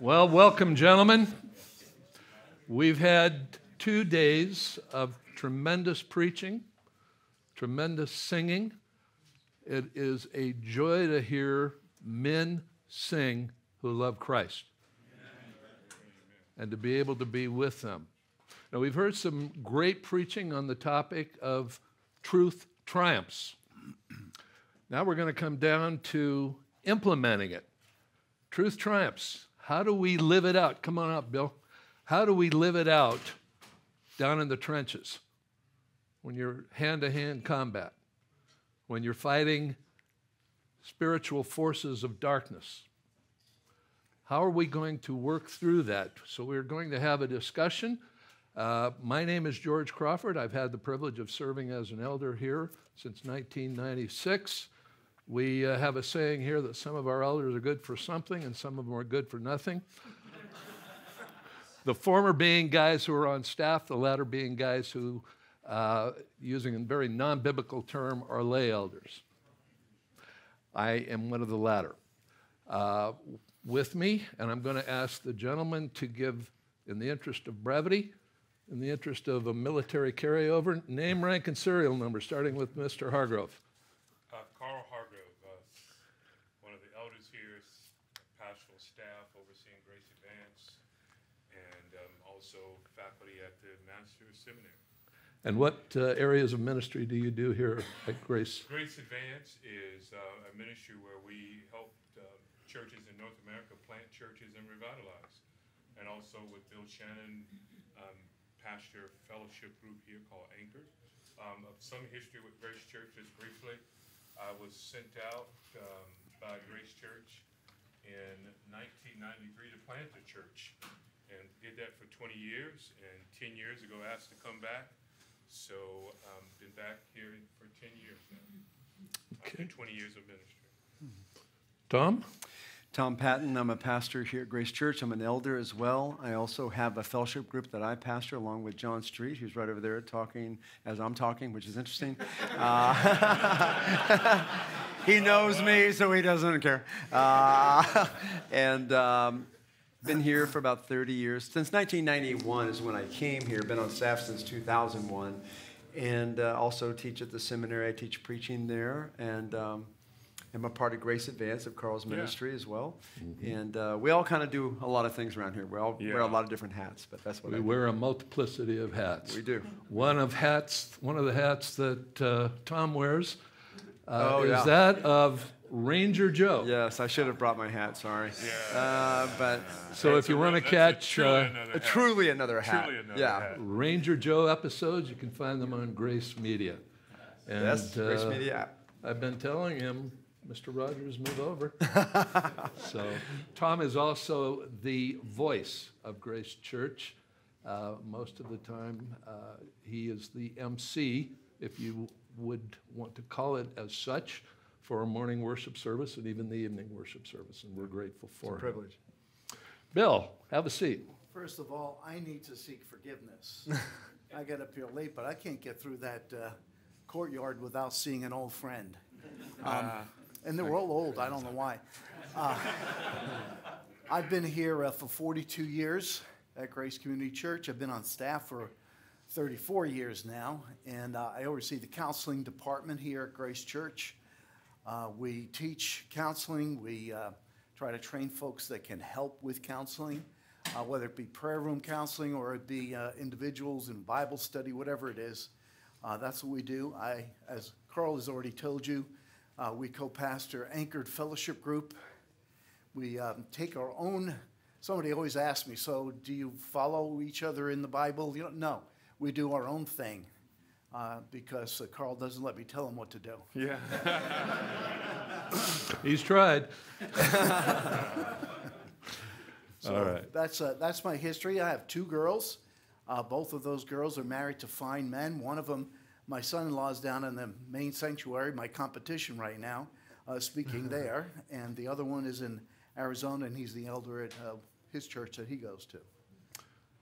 Well, welcome, gentlemen. We've had two days of tremendous preaching, tremendous singing. It is a joy to hear men sing who love Christ and to be able to be with them. Now, we've heard some great preaching on the topic of truth triumphs. Now we're going to come down to implementing it. Truth triumphs. How do we live it out? Come on up, Bill. How do we live it out down in the trenches when you're hand to hand combat, when you're fighting spiritual forces of darkness? How are we going to work through that? So, we're going to have a discussion. Uh, my name is George Crawford. I've had the privilege of serving as an elder here since 1996. We uh, have a saying here that some of our elders are good for something and some of them are good for nothing. the former being guys who are on staff, the latter being guys who, uh, using a very non biblical term, are lay elders. I am one of the latter. Uh, with me, and I'm going to ask the gentleman to give, in the interest of brevity, in the interest of a military carryover, name, rank, and serial number, starting with Mr. Hargrove. And what uh, areas of ministry do you do here at Grace? Grace Advance is uh, a ministry where we help uh, churches in North America plant churches and revitalize. And also with Bill Shannon, um, pastor fellowship group here called Anchor. Um, of some history with Grace Church, just briefly. I was sent out um, by Grace Church in 1993 to plant a church and did that for 20 years. And 10 years ago, asked to come back so, um, been back here for ten years now. Okay. 20 years of ministry. Tom? Tom Patton. I'm a pastor here at Grace Church. I'm an elder as well. I also have a fellowship group that I pastor along with John Street, who's right over there talking as I'm talking, which is interesting. Uh, he knows me, so he doesn't care. Uh, and um, been here for about 30 years. Since 1991 is when I came here. Been on staff since 2001. And uh, also teach at the seminary. I teach preaching there. And um, I'm a part of Grace Advance of Carl's ministry yeah. as well. Mm-hmm. And uh, we all kind of do a lot of things around here. We all yeah. wear a lot of different hats, but that's what we I wear a multiplicity of hats. We do. One of hats, one of the hats that uh, Tom wears uh, oh, is yeah. that of Ranger Joe. Yes, I should have brought my hat. Sorry. Yeah. Uh, but so if you want to catch truly, uh, another truly another hat, truly another yeah, hat. Ranger Joe episodes, you can find them on Grace Media. And, yes, Grace uh, Media app. I've been telling him, Mr. Rogers, move over. so Tom is also the voice of Grace Church. Uh, most of the time, uh, he is the MC, if you would want to call it as such for our morning worship service and even the evening worship service, and we're grateful for it's a privilege. Bill, have a seat. First of all, I need to seek forgiveness. I got up here late, but I can't get through that uh, courtyard without seeing an old friend. Um, uh, and they're all old. I don't know why. Uh, I've been here uh, for 42 years at Grace Community Church. I've been on staff for 34 years now, and uh, I oversee the counseling department here at Grace Church. Uh, we teach counseling. We uh, try to train folks that can help with counseling, uh, whether it be prayer room counseling or it be uh, individuals in Bible study, whatever it is. Uh, that's what we do. I, as Carl has already told you, we co-pastor Anchored Fellowship Group. We um, take our own. Somebody always asks me, "So, do you follow each other in the Bible?" You know, no. We do our own thing uh, because uh, Carl doesn't let me tell him what to do. Yeah. He's tried. so All right. That's, uh, that's my history. I have two girls. Uh, both of those girls are married to fine men. One of them, my son in law, is down in the main sanctuary, my competition right now, uh, speaking there. And the other one is in Arizona, and he's the elder at uh, his church that he goes to.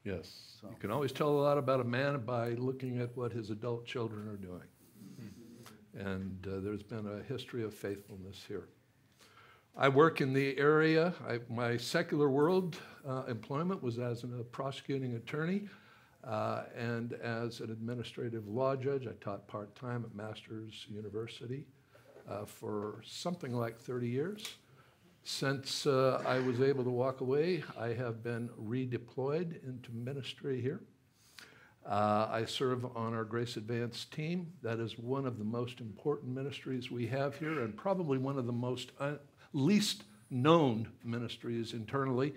Yes. So. You can always tell a lot about a man by looking at what his adult children are doing. And uh, there's been a history of faithfulness here. I work in the area. I, my secular world uh, employment was as a prosecuting attorney uh, and as an administrative law judge. I taught part time at Master's University uh, for something like 30 years. Since uh, I was able to walk away, I have been redeployed into ministry here. Uh, I serve on our Grace Advance team. That is one of the most important ministries we have here, and probably one of the most un- least known ministries internally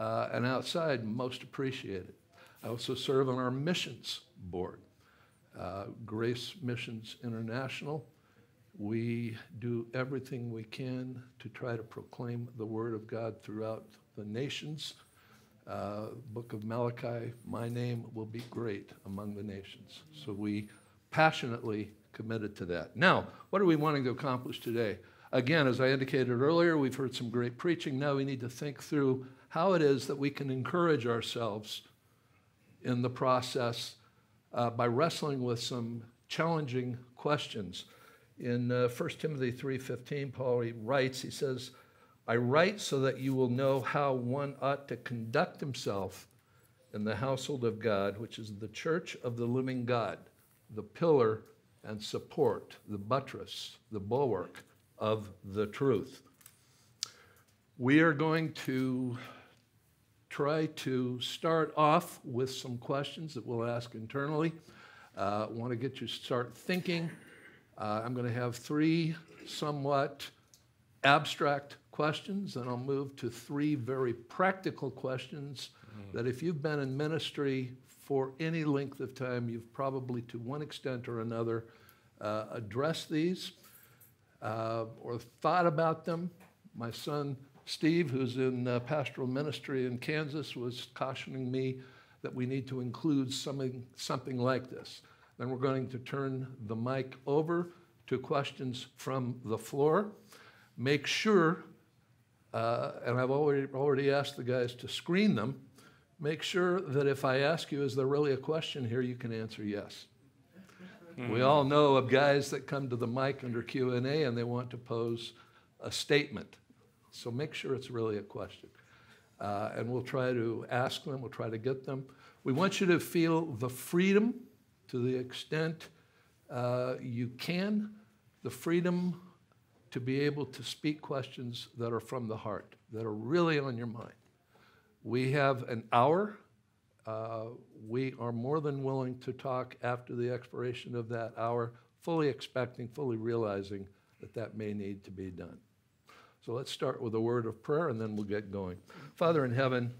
uh, and outside, most appreciated. I also serve on our missions board, uh, Grace Missions International. We do everything we can to try to proclaim the Word of God throughout the nations. Uh, Book of Malachi, my name will be great among the nations. So we passionately committed to that. Now, what are we wanting to accomplish today? Again, as I indicated earlier, we've heard some great preaching. Now we need to think through how it is that we can encourage ourselves in the process uh, by wrestling with some challenging questions. In uh, 1 Timothy 3:15, Paul he writes, he says, "I write so that you will know how one ought to conduct himself in the household of God, which is the church of the living God, the pillar and support, the buttress, the bulwark of the truth." We are going to try to start off with some questions that we'll ask internally. Uh, want to get you to start thinking. Uh, I'm going to have three somewhat abstract questions, and I'll move to three very practical questions that if you've been in ministry for any length of time, you've probably, to one extent or another, uh, addressed these uh, or thought about them. My son Steve, who's in uh, pastoral ministry in Kansas, was cautioning me that we need to include something, something like this. Then we're going to turn the mic over to questions from the floor. Make sure, uh, and I've already, already asked the guys to screen them, make sure that if I ask you, is there really a question here, you can answer yes. We all know of guys that come to the mic under Q&A and they want to pose a statement. So make sure it's really a question. Uh, and we'll try to ask them, we'll try to get them. We want you to feel the freedom to the extent uh, you can, the freedom to be able to speak questions that are from the heart, that are really on your mind. We have an hour. Uh, we are more than willing to talk after the expiration of that hour, fully expecting, fully realizing that that may need to be done. So let's start with a word of prayer and then we'll get going. Father in heaven,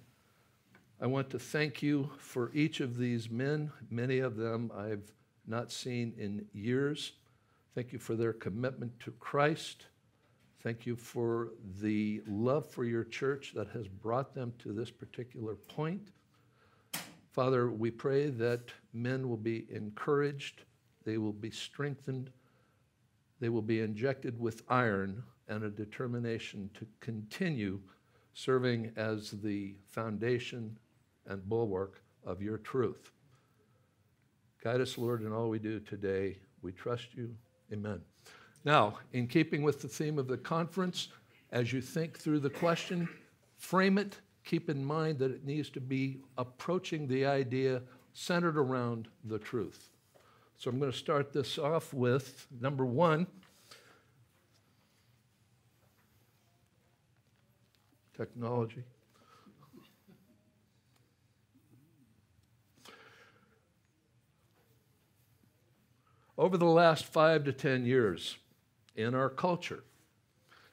I want to thank you for each of these men. Many of them I've not seen in years. Thank you for their commitment to Christ. Thank you for the love for your church that has brought them to this particular point. Father, we pray that men will be encouraged, they will be strengthened, they will be injected with iron and a determination to continue serving as the foundation and bulwark of your truth. Guide us, Lord, in all we do today. We trust you. Amen. Now, in keeping with the theme of the conference, as you think through the question, frame it. Keep in mind that it needs to be approaching the idea centered around the truth. So I'm going to start this off with number one technology. Over the last five to 10 years, in our culture,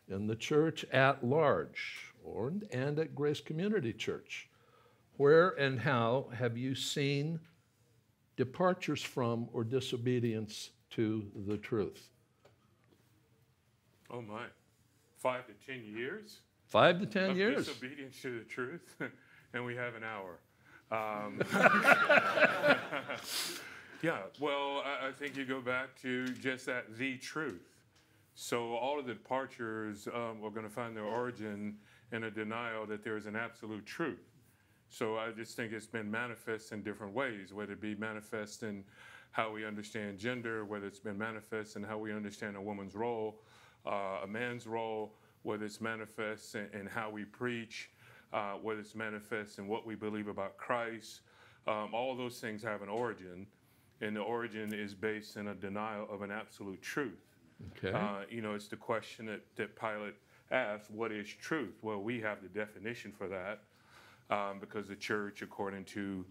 in the church at large, or, and at Grace Community Church, where and how have you seen departures from or disobedience to the truth? Oh my, five to 10 years? Five to 10 of years. Disobedience to the truth, and we have an hour. Um, yeah, well, I, I, think you go back to just that the truth. So all of the departures um, are going to find their origin in a denial that there is an absolute truth. So I just think it's been manifest in different ways, whether it be manifest in how we understand gender, whether it's been manifest in how we understand a woman's role, uh, a man's role, whether it's manifest in, in how we preach, uh, whether it's manifest in what we believe about Christ. Um, all those things have an origin, and the origin is based in a denial of an absolute truth. Okay. Uh, you know, it's the question that, that Pilate asked, what is truth? Well, we have the definition for that um, because the church, according to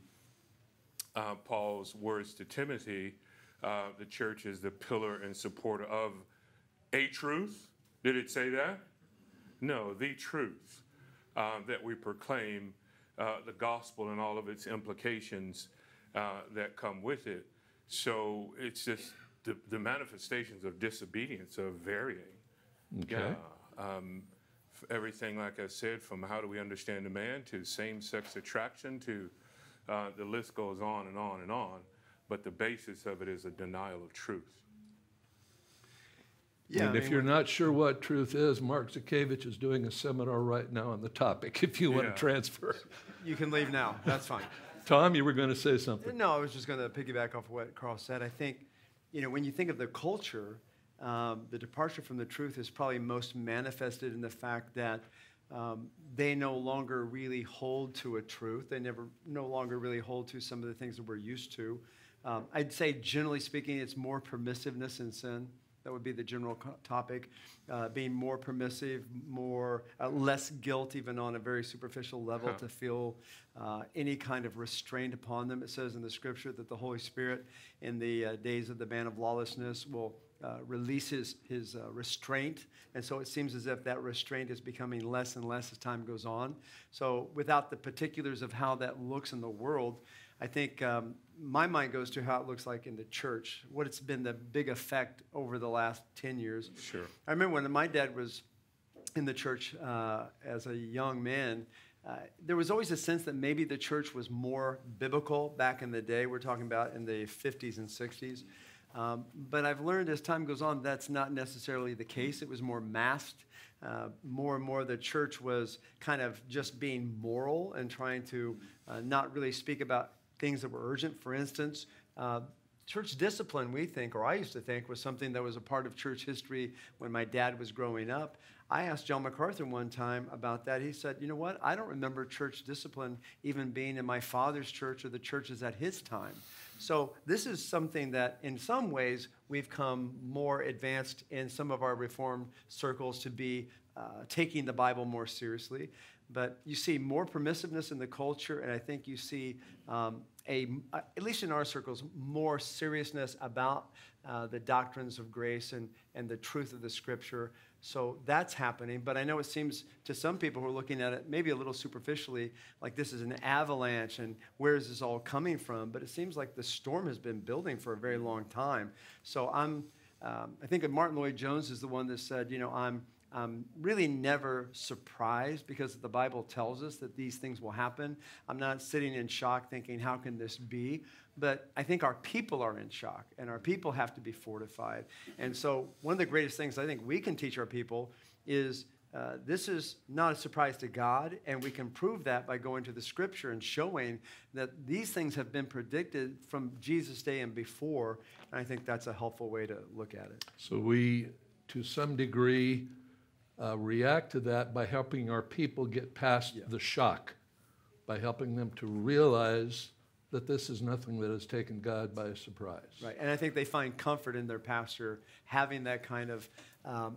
uh, Paul's words to Timothy, uh, the church is the pillar and supporter of a truth. Did it say that? No, the truth uh, that we proclaim, uh, the gospel and all of its implications uh, that come with it. So it's just the, the manifestations of disobedience are varying. Okay. Yeah. Um, everything, like I said, from how do we understand a man to same sex attraction to uh, the list goes on and on and on. But the basis of it is a denial of truth. Yeah, and I if you're not sure what truth is, Mark Zhakevich is doing a seminar right now on the topic if you want Yeah. to transfer. you can leave now. That's fine. Tom, you were going to say something. No, I was just going to piggyback off what Carl said. I think, you know, when you think of the culture, um, the departure from the truth is probably most manifested in the fact that um, they no longer really hold to a truth. They never, no longer really hold to some of the things that we're used to. Um, I'd say, generally speaking, it's more permissiveness in sin. That would be the general topic. Uh, being more permissive, more uh, less guilt, even on a very superficial level, Huh. to feel uh, any kind of restraint upon them. It says in the scripture that the Holy Spirit, in the uh, days of the man of lawlessness, will uh, release his, his uh, restraint. And so it seems as if that restraint is becoming less and less as time goes on. So, without the particulars of how that looks in the world, I think um, my mind goes to how it looks like in the church, what it's been the big effect over the last 10 years. Sure. I remember when my dad was in the church uh, as a young man, uh, there was always a sense that maybe the church was more biblical back in the day. We're talking about in the 50s and 60s. Um, but I've learned as time goes on that's not necessarily the case. It was more masked. Uh, more and more, the church was kind of just being moral and trying to uh, not really speak about things that were urgent. For instance, uh, church discipline, we think, or I used to think, was something that was a part of church history when my dad was growing up. I asked John MacArthur one time about that. He said, You know what? I don't remember church discipline even being in my father's church or the churches at his time. So, this is something that, in some ways, we've come more advanced in some of our Reformed circles to be uh, taking the Bible more seriously. But you see more permissiveness in the culture, and I think you see um, a, at least in our circles, more seriousness about uh, the doctrines of grace and, and the truth of the scripture. So that's happening. But I know it seems to some people who are looking at it maybe a little superficially like this is an avalanche and where is this all coming from? But it seems like the storm has been building for a very long time. So I'm, um, I think Martyn Lloyd-Jones is the one that said, you know, I'm, I'm really never surprised because the Bible tells us that these things will happen. I'm not sitting in shock thinking, how can this be? But I think our people are in shock and our people have to be fortified. And so, one of the greatest things I think we can teach our people is uh, this is not a surprise to God, and we can prove that by going to the scripture and showing that these things have been predicted from Jesus' day and before. And I think that's a helpful way to look at it. So we, to some degree, uh, react to that by helping our people get past Yeah. the shock, by helping them to realize that this is nothing that has taken God by surprise. Right, and I think they find comfort in their pastor having that kind of um,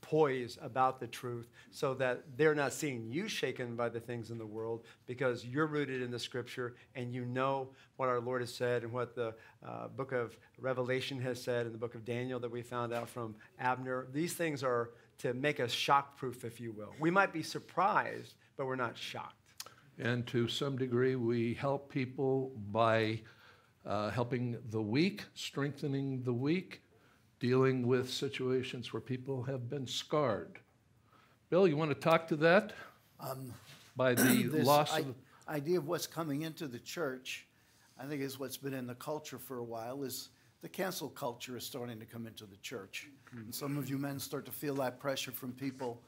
poise about the truth so that they're not seeing you shaken by the things in the world because you're rooted in the scripture and you know what our Lord has said and what the uh, book of Revelation has said and the book of Daniel that we found out from Abner. These things are to make us shock proof, if you will. We might be surprised, but we're not shocked. And to some degree, we help people by uh, helping the weak, strengthening the weak, dealing with situations where people have been scarred. Bill, you want to talk to that? by the loss i- of. idea of what's coming into the church, I think is what's been in the culture for a while, is the cancel culture is starting to come into the church. And some of you men start to feel that pressure from people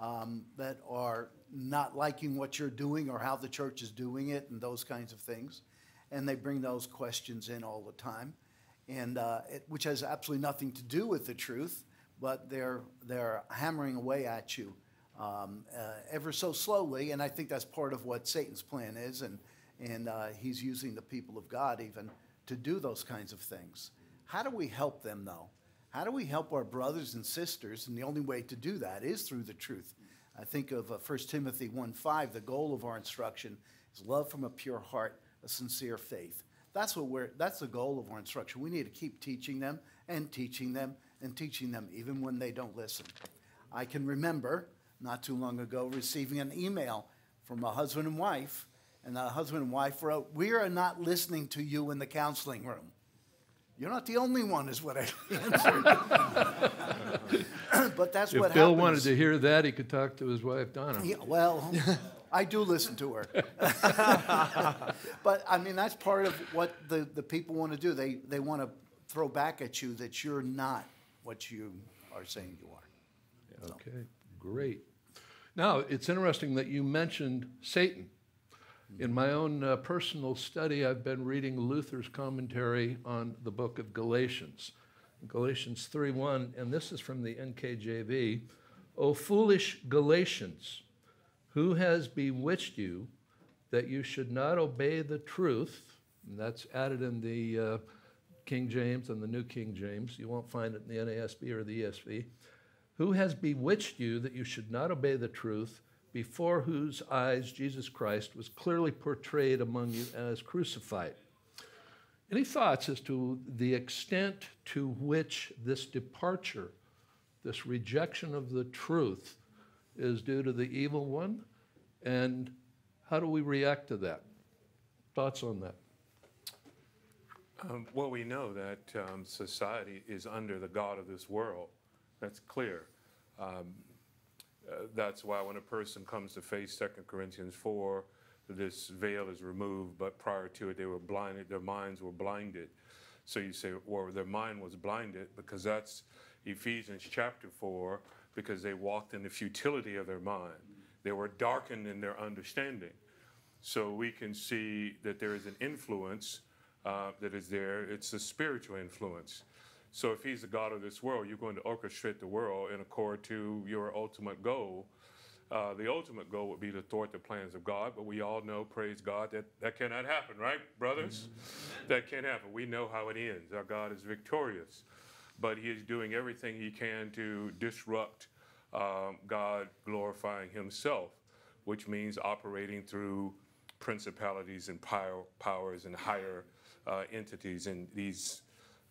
um, that are not liking what you're doing or how the church is doing it and those kinds of things. And they bring those questions in all the time, and uh, it, which has absolutely nothing to do with the truth, but they're, they're hammering away at you um, uh, ever so slowly, and I think that's part of what Satan's plan is, and, and uh, he's using the people of God even to do those kinds of things. How do we help them, though? How do we help our brothers and sisters? And the only way to do that is through the truth. I think of uh, 1 Timothy 1 5, the goal of our instruction is love from a pure heart, a sincere faith. That's what we're that's the goal of our instruction. We need to keep teaching them and teaching them and teaching them even when they don't listen. I can remember not too long ago receiving an email from a husband and wife, and the husband and wife wrote, We are not listening to you in the counseling room. You're not the only one, is what I answered. but that's what. If what Bill happens. wanted to hear that, he could talk to his wife Donna. Yeah, well, I do listen to her. but I mean, that's part of what the, the people want to do. They, they want to throw back at you that you're not what you are saying you are. Okay, great. Now, it's interesting that you mentioned Satan. In my own uh, personal study, I've been reading Luther's commentary on the book of Galatians. Galatians 3:1, and this is from the NKJV. O foolish Galatians, who has bewitched you that you should not obey the truth? And that's added in the uh, King James and the New King James. You won't find it in the NASB or the ESV. Who has bewitched you that you should not obey the truth, before whose eyes Jesus Christ was clearly portrayed among you as crucified? Any thoughts as to the extent to which this departure, this rejection of the truth, is due to the evil one? And how do we react to that? Thoughts on that? Um, well, we know that um, society is under the God of this world. That's clear. Um, uh, that's why when a person comes to face 2 Corinthians 4, this veil is removed, but prior to it, they were blinded, their minds were blinded. So you say, well, their mind was blinded because that's Ephesians chapter 4, because they walked in the futility of their mind. They were darkened in their understanding. So we can see that there is an influence uh, that is there. It's a spiritual influence. So if he's the God of this world, you're going to orchestrate the world in accord to your ultimate goal. Uh, the ultimate goal would be to thwart the plans of God, but we all know, praise God, that that cannot happen, right, brothers? That can't happen. We know how it ends. Our God is victorious, but He is doing everything He can to disrupt um, God glorifying Himself, which means operating through principalities and power, powers and higher uh, entities in these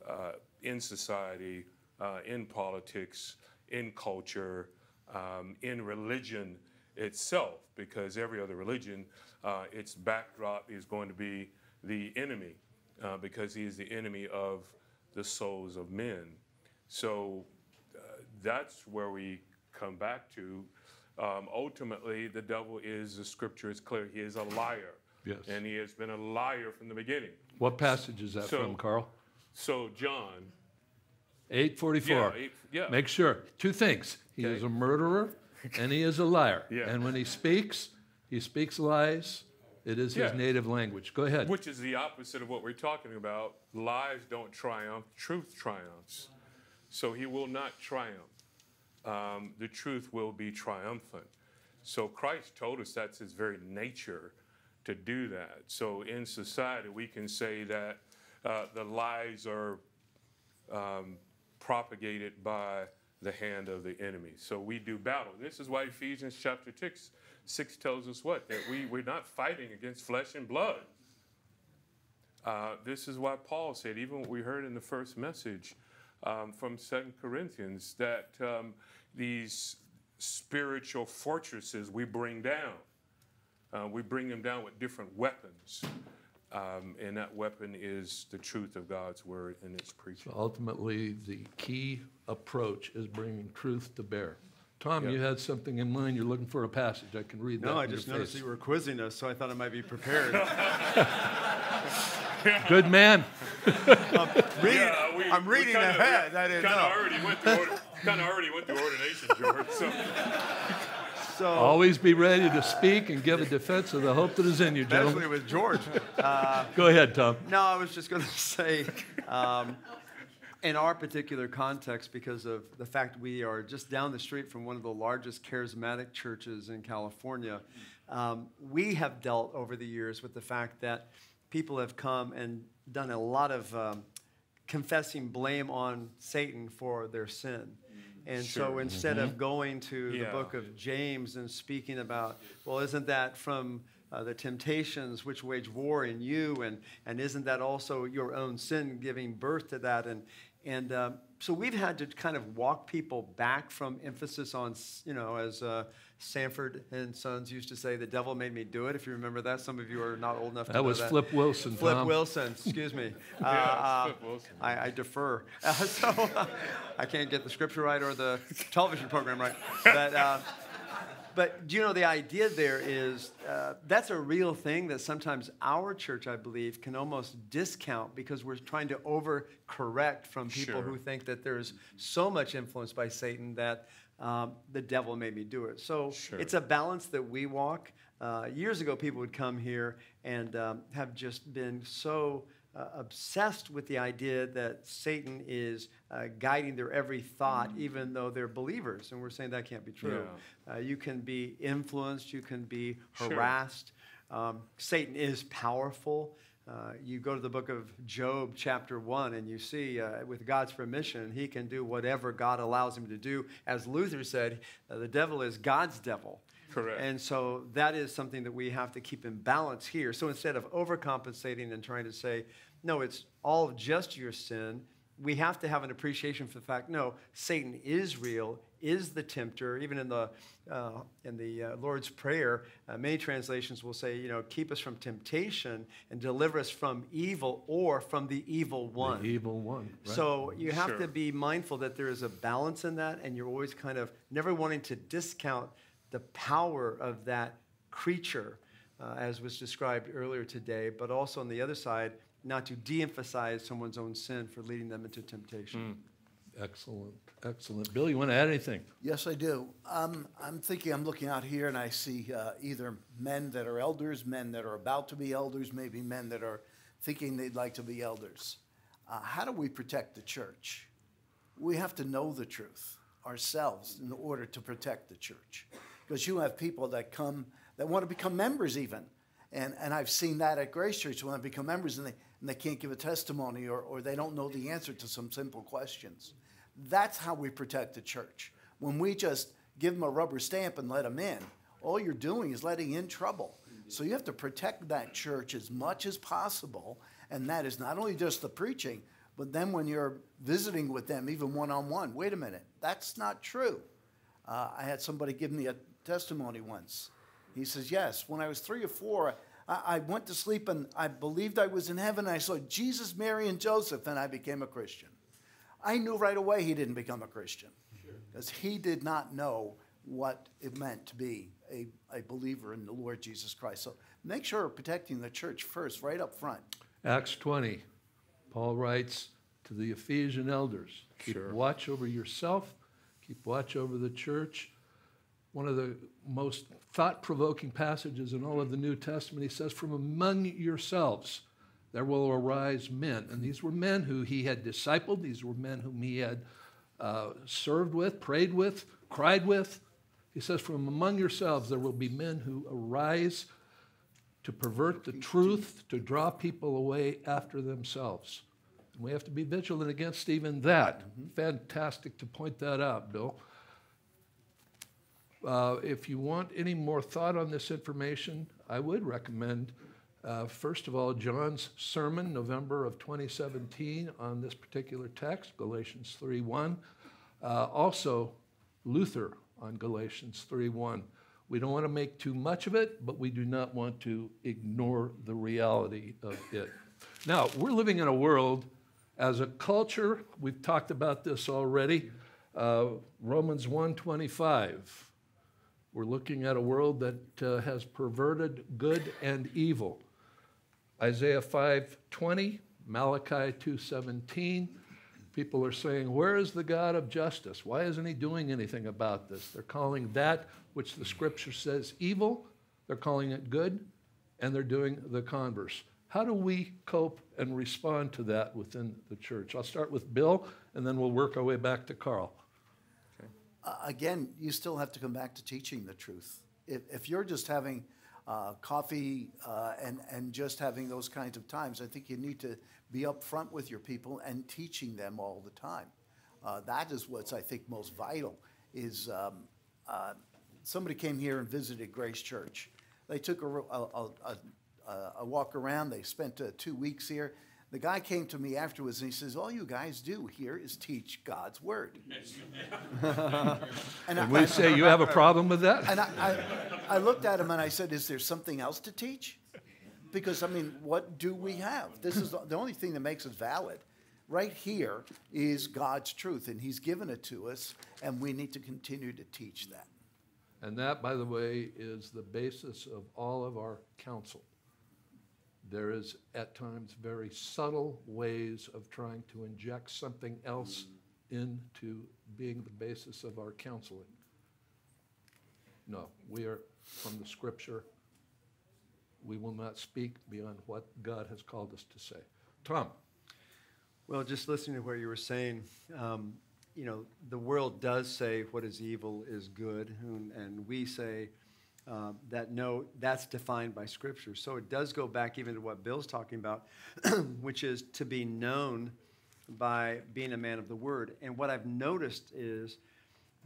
uh, in society, uh, in politics, in culture, um, in religion itself, because every other religion, uh, its backdrop is going to be the enemy, uh, because he is the enemy of the souls of men. So uh, that's where we come back to. Um, ultimately, the devil is, the scripture is clear, he is a liar. Yes. And he has been a liar from the beginning. What passage is that So- from, Carl? So, John, 844. Yeah, eight- yeah. Make sure. Two things. He Okay. is a murderer and he is a liar. Yeah. And when he speaks, he speaks lies. It is his native language. Go ahead. which is the opposite of what we're talking about, lies don't triumph, truth triumphs. So he will not triumph. Um, the truth will be triumphant. So Christ told us that's his very nature to do that. So in society, we can say that uh, the lies are um, propagated by the hand of the enemy. So we do battle. This is why Ephesians chapter 6, 6 tells us what? That we, we're not fighting against flesh and blood. Uh, this is why Paul said, even what we heard in the first message um, from Second Corinthians, that um, these spiritual fortresses we bring down. Uh, we bring them down with different weapons. Um, and that weapon is the truth of God's word and its preaching. Ultimately, the key approach is bringing truth to bear. Tom, Yeah. you had something in mind. You're looking for a passage. I can read that. No, I just noticed face. you were quizzing us, so I thought I might be prepared. Good man. Reading- Yeah, we- I'm reading kinda- ahead. we I didn't kinda know. Already went through order, kind of already went through ordination, George. So So, Always be ready to speak and give a defense of the hope that is in you, gentlemen. especially with George. Uh, Go ahead, Tom. no, I was just going to say, um, in our particular context, because of the fact we are just down the street from one of the largest charismatic churches in California, um, we have dealt over the years with the fact that people have come and done a lot of um, confessing blame on Satan for their sin. And so Sure. instead of going to the book of James and speaking about, well, isn't that from uh, the temptations which wage war in you? And, and isn't that also your own sin giving birth to that? And, and um, so we've had to kind of walk people back from emphasis on, you know, as uh, Sanford and Sons used to say, the devil made me do it. If you remember that, some of you are not old enough to That know was that. Flip Wilson, Flip Tom. Wilson, excuse me. Uh, Yeah, uh, Flip Wilson. I, I defer. Uh, so uh, I can't get the scripture right or the television program right. But, uh, but do you know the idea there is uh, that's a real thing that sometimes our church, I believe, can almost discount because we're trying to overcorrect from people Sure. who think that there's so much influence by Satan that um, the devil made me do it. So Sure. it's a balance that we walk. Uh, years ago, people would come here and um, have just been so uh, obsessed with the idea that Satan is uh, guiding their every thought, even though they're believers. And we're saying that can't be true. Uh, you can be influenced, you can be Sure. harassed. Um, Satan is powerful. Uh, you go to the book of Job, chapter 1, and you see, uh, with God's permission, he can do whatever God allows him to do. As Luther said, uh, the devil is God's devil. Correct. And so that is something that we have to keep in balance here. So instead of overcompensating and trying to say, no, it's all just your sin, we have to have an appreciation for the fact, no, Satan is real, is the tempter. Even in the, uh, in the uh, Lord's Prayer, uh, many translations will say, you know, keep us from temptation and deliver us from evil or from the evil one. The evil one. right? So you have Sure. to be mindful that there is a balance in that, and you're always kind of never wanting to discount the power of that creature, uh, as was described earlier today, but also on the other side, not to de emphasize someone's own sin for leading them into temptation. Excellent, excellent. Bill, you want to add anything? Yes, I do. Um, I'm thinking, I'm looking out here and I see uh, either men that are elders, men that are about to be elders, maybe men that are thinking they'd like to be elders. Uh, how do we protect the church? We have to know the truth ourselves in order to protect the church. Because you have people that come, that want to become members even. And, and I've seen that at Grace Church when they become members and they, and they can't give a testimony or, or they don't know the answer to some simple questions. That's how we protect the church. When we just give them a rubber stamp and let them in, all you're doing is letting in trouble. So you have to protect that church as much as possible. And that is not only just the preaching, but then when you're visiting with them, even one on one, wait a minute, that's not true. Uh, I had somebody give me a testimony once. He says, Yes, when I was three or four, I, I went to sleep and I believed I was in heaven. I saw Jesus, Mary, and Joseph, and I became a Christian. I knew right away he didn't become a Christian because he did not know what it meant to be a, a believer in the Lord Jesus Christ. So make sure you're protecting the church first, right up front. Acts 20, Paul writes to the Ephesian elders keep Sure. watch over yourself, keep watch over the church. One of the most thought provoking passages in all of the New Testament, he says, From among yourselves there will arise men. And these were men who he had discipled, these were men whom he had uh, served with, prayed with, cried with. He says, From among yourselves there will be men who arise to pervert the truth, to draw people away after themselves. And we have to be vigilant against even that. Fantastic to point that out, Bill. Uh, if you want any more thought on this information, I would recommend, uh, first of all, John's sermon, November of 2017, on this particular text, Galatians 3:1. Uh, also, Luther on Galatians 3:1. We don't want to make too much of it, but we do not want to ignore the reality of it. Now, we're living in a world as a culture, we've talked about this already. Uh, Romans 1:25. We're looking at a world that uh, has perverted good and evil. Isaiah 5:20, Malachi 2:17. People are saying, "Where is the God of justice? Why isn't he doing anything about this?" They're calling that which the scripture says evil, they're calling it good, and they're doing the converse. How do we cope and respond to that within the church? I'll start with Bill, and then we'll work our way back to Carl. Uh, again, you still have to come back to teaching the truth. If, if you're just having uh, coffee uh, and, and just having those kinds of times, I think you need to be upfront with your people and teaching them all the time. Uh, that is what's, I think, most vital is um, uh, somebody came here and visited Grace Church. They took a, a, a, a walk around. They spent uh, two weeks here. The guy came to me afterwards and he says, All you guys do here is teach God's word. and I, we say, You have a problem with that? And I, I, I, looked at him and I said, Is there something else to teach? Because, I mean, what do we have? This is the only thing that makes us valid. Right here is God's truth, and He's given it to us, and we need to continue to teach that. And that, by the way, is the basis of all of our counsel. There is at times very subtle ways of trying to inject something else into being the basis of our counseling. No, we are from the scripture. We will not speak beyond what God has called us to say. Tom. Well, just listening to what you were saying, um, you know, the world does say what is evil is good, and, and we say uh, that no, that's defined by Scripture. So it does go back even to what Bill's talking about, which is to be known by being a man of the Word. And what I've noticed is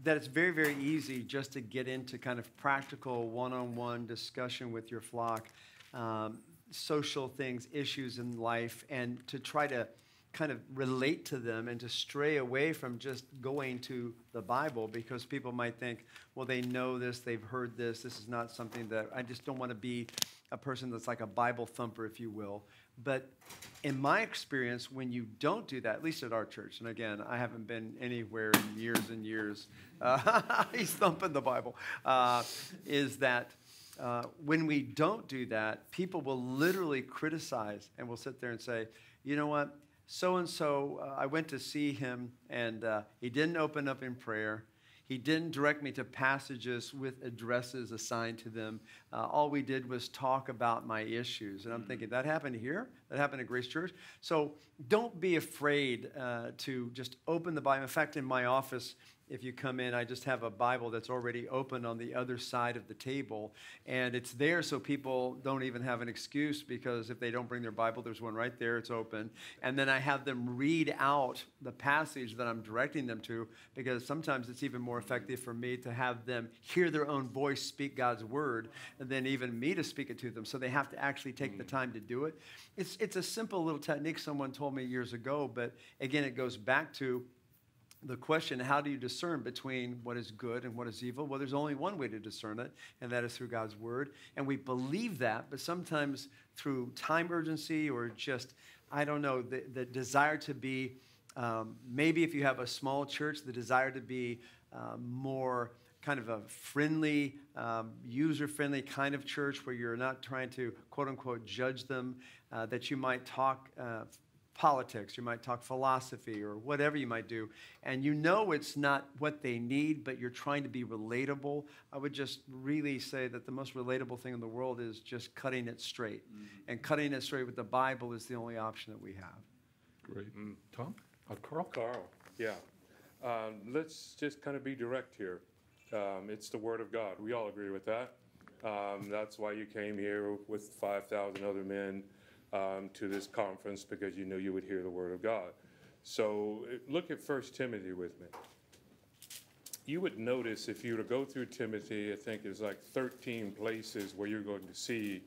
that it's very, very easy just to get into kind of practical one on one discussion with your flock, um, social things, issues in life, and to try to kind of relate to them and to stray away from just going to the Bible because people might think, well, they know this, they've heard this, this is not something that I just don't want to be a person that's like a Bible thumper, if you will. But in my experience, when you don't do that, at least at our church, and again, I haven't been anywhere in years and years, uh, he's thumping the Bible, uh, is that uh, when we don't do that, people will literally criticize and will sit there and say, you know what? So and so, I went to see him, and uh, he didn't open up in prayer. He didn't direct me to passages with addresses assigned to them. Uh, all we did was talk about my issues. And I'm mm. thinking, that happened here? That happened at Grace Church? So don't be afraid uh, to just open the Bible. In fact, in my office, if you come in, I just have a Bible that's already open on the other side of the table. And it's there so people don't even have an excuse because if they don't bring their Bible, there's one right there, it's open. And then I have them read out the passage that I'm directing them to because sometimes it's even more effective for me to have them hear their own voice speak God's word than even me to speak it to them. So they have to actually take the mm. time to do it. It's, it's a simple little technique someone told me years ago, but again, it goes back to the question how do you discern between what is good and what is evil? Well, there's only one way to discern it, and that is through God's word. And we believe that, but sometimes through time urgency or just, I don't know, the, the desire to be, um, maybe if you have a small church, the desire to be uh, more kind of a friendly, um, user friendly kind of church where you're not trying to quote unquote judge them, uh, that you might talk uh, politics, you might talk philosophy or whatever you might do, and you know it's not what they need, but you're trying to be relatable, I would just really say that the most relatable thing in the world is just cutting it straight. Mm-hmm. And cutting it straight with the Bible is the only option that we have. Great. Mm. Tom? Uh, Carl? Carl, yeah. Um, let's just kind of be direct here. Um, it's the Word of God. We all agree with that. Um, that's why you came here with 5,000 other men um, to this conference because you knew you would hear the word of God. So look at First Timothy with me. You would notice if you were to go through Timothy, I think there's like 13 places where you're going to see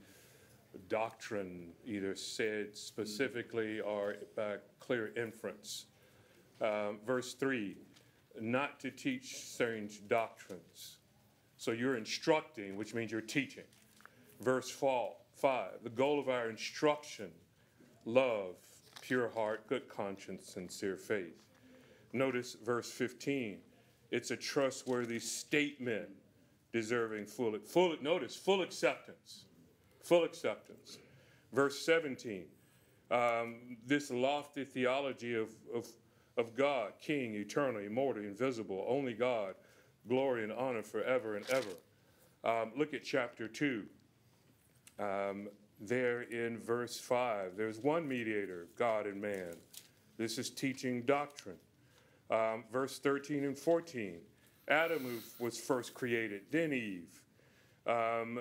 doctrine either said specifically or by clear inference. Um, verse 3 not to teach strange doctrines. So you're instructing, which means you're teaching. Verse 4 Five, the goal of our instruction love, pure heart, good conscience, sincere faith. Notice verse 15. It's a trustworthy statement deserving full, full notice, full acceptance. Full acceptance. Verse 17. Um, this lofty theology of, of, of God, King, eternal, immortal, invisible, only God, glory and honor forever and ever. Um, look at chapter 2 Um, there in verse 5, there's one mediator, God and man. This is teaching doctrine. Um, verse 13 and 14, Adam was first created, then Eve. Um,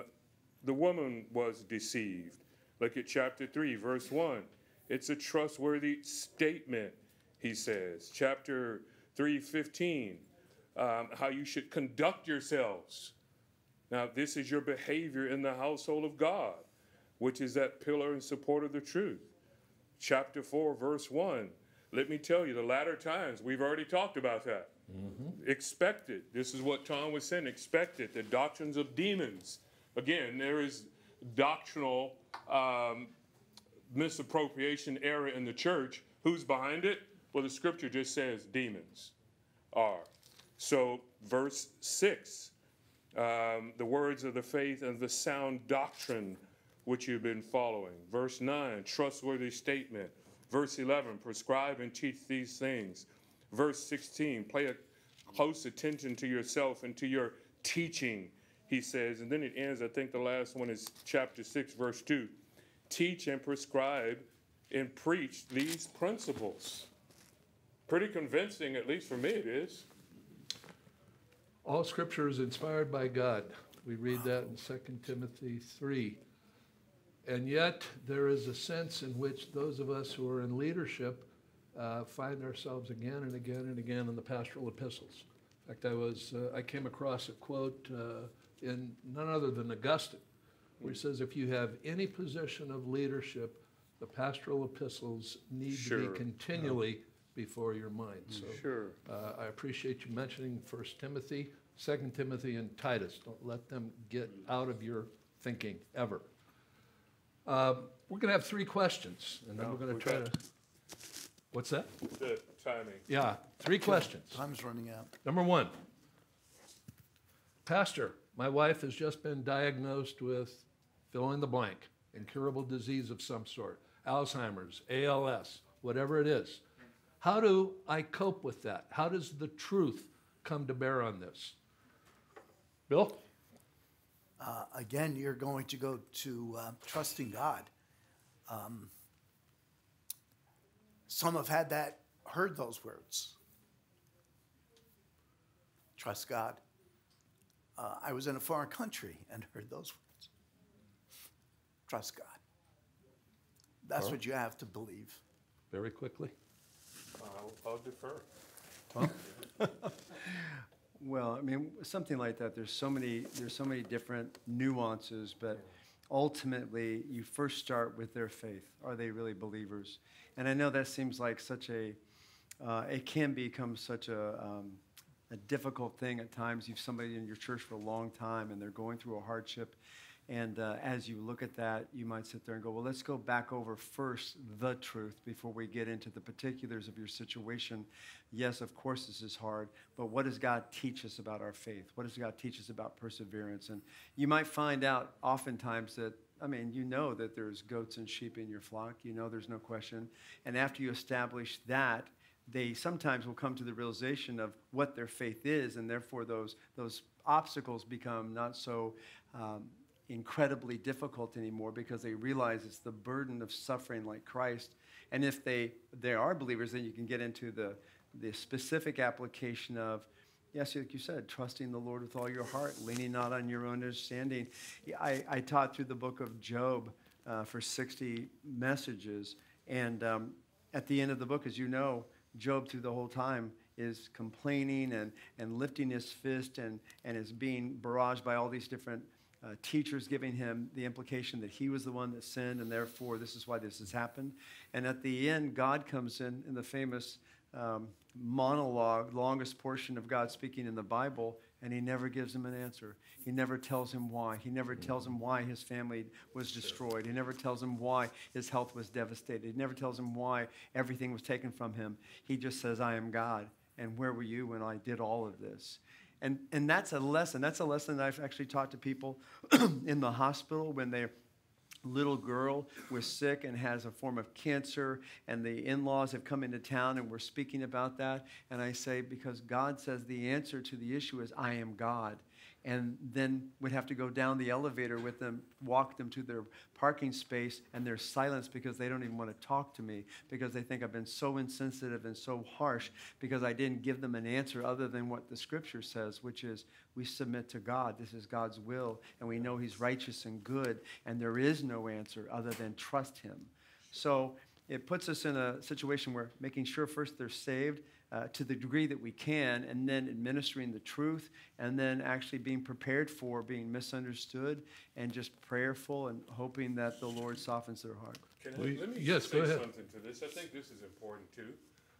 the woman was deceived. Look at chapter 3, verse 1. It's a trustworthy statement, he says. Chapter 3, 15, um, how you should conduct yourselves. Now, this is your behavior in the household of God, which is that pillar and support of the truth. Chapter 4, verse 1. Let me tell you, the latter times, we've already talked about that. Mm-hmm. Expected. This is what Tom was saying. Expected. The doctrines of demons. Again, there is doctrinal um, misappropriation error in the church. Who's behind it? Well, the scripture just says demons are. So, verse 6 um, the words of the faith and the sound doctrine which you've been following. Verse 9 trustworthy statement. Verse 11 prescribe and teach these things. Verse 16 pay close attention to yourself and to your teaching, he says. And then it ends, I think the last one is chapter 6, verse 2 teach and prescribe and preach these principles. Pretty convincing, at least for me, it is. All scripture is inspired by God. We read that in 2 Timothy 3. And yet, there is a sense in which those of us who are in leadership uh, find ourselves again and again and again in the pastoral epistles. In fact, I was uh, I came across a quote uh, in none other than Augustine, where he says, "If you have any position of leadership, the pastoral epistles need sure. to be continually before your mind." So, sure. Uh, I appreciate you mentioning First Timothy, Second Timothy, and Titus. Don't let them get out of your thinking ever. Um, we're going to have three questions, and then no, we're going to try to. What's that? The timing. Yeah, three questions. Time's running out. Number one, Pastor, my wife has just been diagnosed with fill in the blank, incurable disease of some sort, Alzheimer's, ALS, whatever it is. How do I cope with that? How does the truth come to bear on this? Bill? Uh, again, you're going to go to uh, trusting God. Um, some have had that, heard those words. Trust God. Uh, I was in a foreign country and heard those words. Trust God. That's what you have to believe. Very quickly. I'll, I'll defer. well, I mean, something like that. There's so many. There's so many different nuances, but ultimately, you first start with their faith. Are they really believers? And I know that seems like such a, uh, it can become such a, um, a difficult thing at times. You've somebody in your church for a long time and they're going through a hardship. And uh, as you look at that, you might sit there and go, well, let's go back over first the truth before we get into the particulars of your situation. Yes, of course, this is hard, but what does God teach us about our faith? What does God teach us about perseverance? And you might find out oftentimes that I mean, you know that there's goats and sheep in your flock. You know there's no question. And after you establish that, they sometimes will come to the realization of what their faith is, and therefore those, those obstacles become not so um, incredibly difficult anymore because they realize it's the burden of suffering like Christ. And if they, they are believers, then you can get into the, the specific application of Yes, like you said, trusting the Lord with all your heart, leaning not on your own understanding. I, I taught through the book of Job uh, for 60 messages. And um, at the end of the book, as you know, Job through the whole time is complaining and, and lifting his fist and, and is being barraged by all these different uh, teachers giving him the implication that he was the one that sinned and therefore this is why this has happened. And at the end, God comes in in the famous um, monologue, longest portion of God speaking in the Bible, and he never gives him an answer. He never tells him why. He never tells him why his family was destroyed. He never tells him why his health was devastated. He never tells him why everything was taken from him. He just says, I am God. And where were you when I did all of this? And, and that's a lesson. That's a lesson that I've actually taught to people in the hospital when they're little girl was sick and has a form of cancer, and the in laws have come into town and we're speaking about that. And I say, because God says the answer to the issue is, I am God. And then would have to go down the elevator with them, walk them to their parking space, and they're silenced because they don't even want to talk to me because they think I've been so insensitive and so harsh because I didn't give them an answer other than what the scripture says, which is we submit to God. This is God's will, and we know He's righteous and good, and there is no answer other than trust Him. So it puts us in a situation where making sure first they're saved uh, to the degree that we can, and then administering the truth, and then actually being prepared for being misunderstood, and just prayerful and hoping that the Lord softens their heart. Can I, let me yes, say something to this. I think this is important too.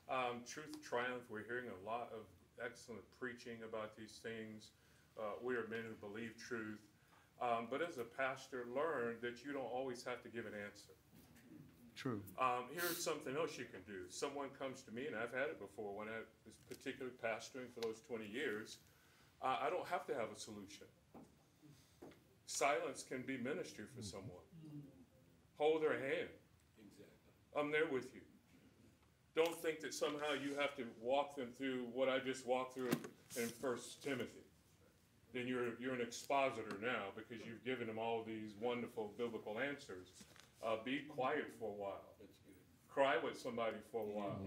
Um, truth triumph. We're hearing a lot of excellent preaching about these things. Uh, we are men who believe truth. Um, but as a pastor, learn that you don't always have to give an answer. True. Um, here's something else you can do. Someone comes to me, and I've had it before when I was particularly pastoring for those 20 years. Uh, I don't have to have a solution. Silence can be ministry for someone. Hold their hand. I'm there with you. Don't think that somehow you have to walk them through what I just walked through in First Timothy. Then you're, you're an expositor now because you've given them all these wonderful biblical answers. Uh, be quiet for a while. Cry with somebody for a while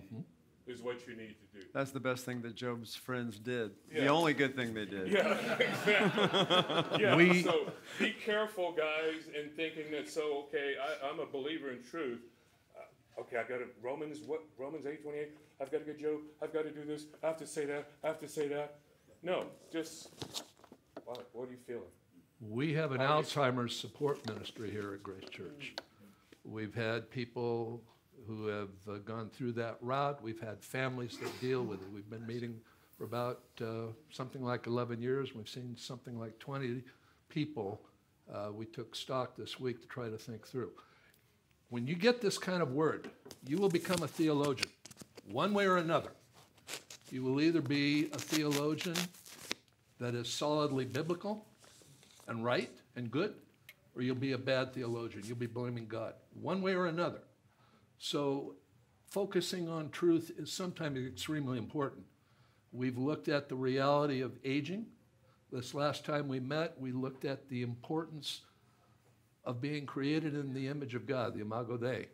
is what you need to do. That's the best thing that Job's friends did. The only good thing they did. Yeah, exactly. Yeah, We- so be careful, guys, in thinking that, so, okay, I, I'm a believer in truth. Uh, Okay, I gotta, Romans, what, Romans eight twenty-eight, I've gotta get Job, I've gotta do this, I have to say that, I have to say that. No, just, what, what are you feeling? We have an How Alzheimer's support ministry here at Grace Church. We've had people who have uh, gone through that route. We've had families that deal with it. We've been meeting for about uh, something like 11 years. We've seen something like 20 people. Uh, We took stock this week to try to think through. When you get this kind of word, you will become a theologian, one way or another. You will either be a theologian that is solidly biblical, and right and good, or you'll be a bad theologian. You'll be blaming God, one way or another. So, focusing on truth is sometimes extremely important. We've looked at the reality of aging. This last time we met, we looked at the importance of being created in the image of God, the Imago Dei.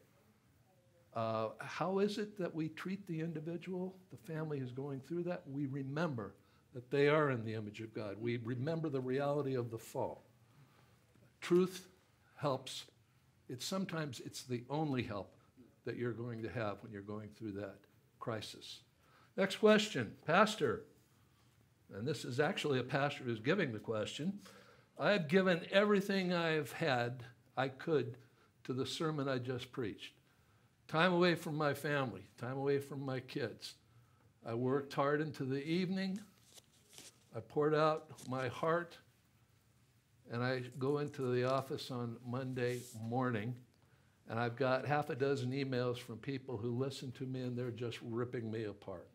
Uh, how is it that we treat the individual, the family who's going through that? We remember that they are in the image of God. We remember the reality of the fall. Truth helps. It's sometimes it's the only help that you're going to have when you're going through that crisis. Next question, Pastor. And this is actually a pastor who's giving the question. I've given everything I've had I could to the sermon I just preached. Time away from my family, time away from my kids. I worked hard into the evening. I poured out my heart, and I go into the office on Monday morning, and I've got half a dozen emails from people who listen to me and they're just ripping me apart.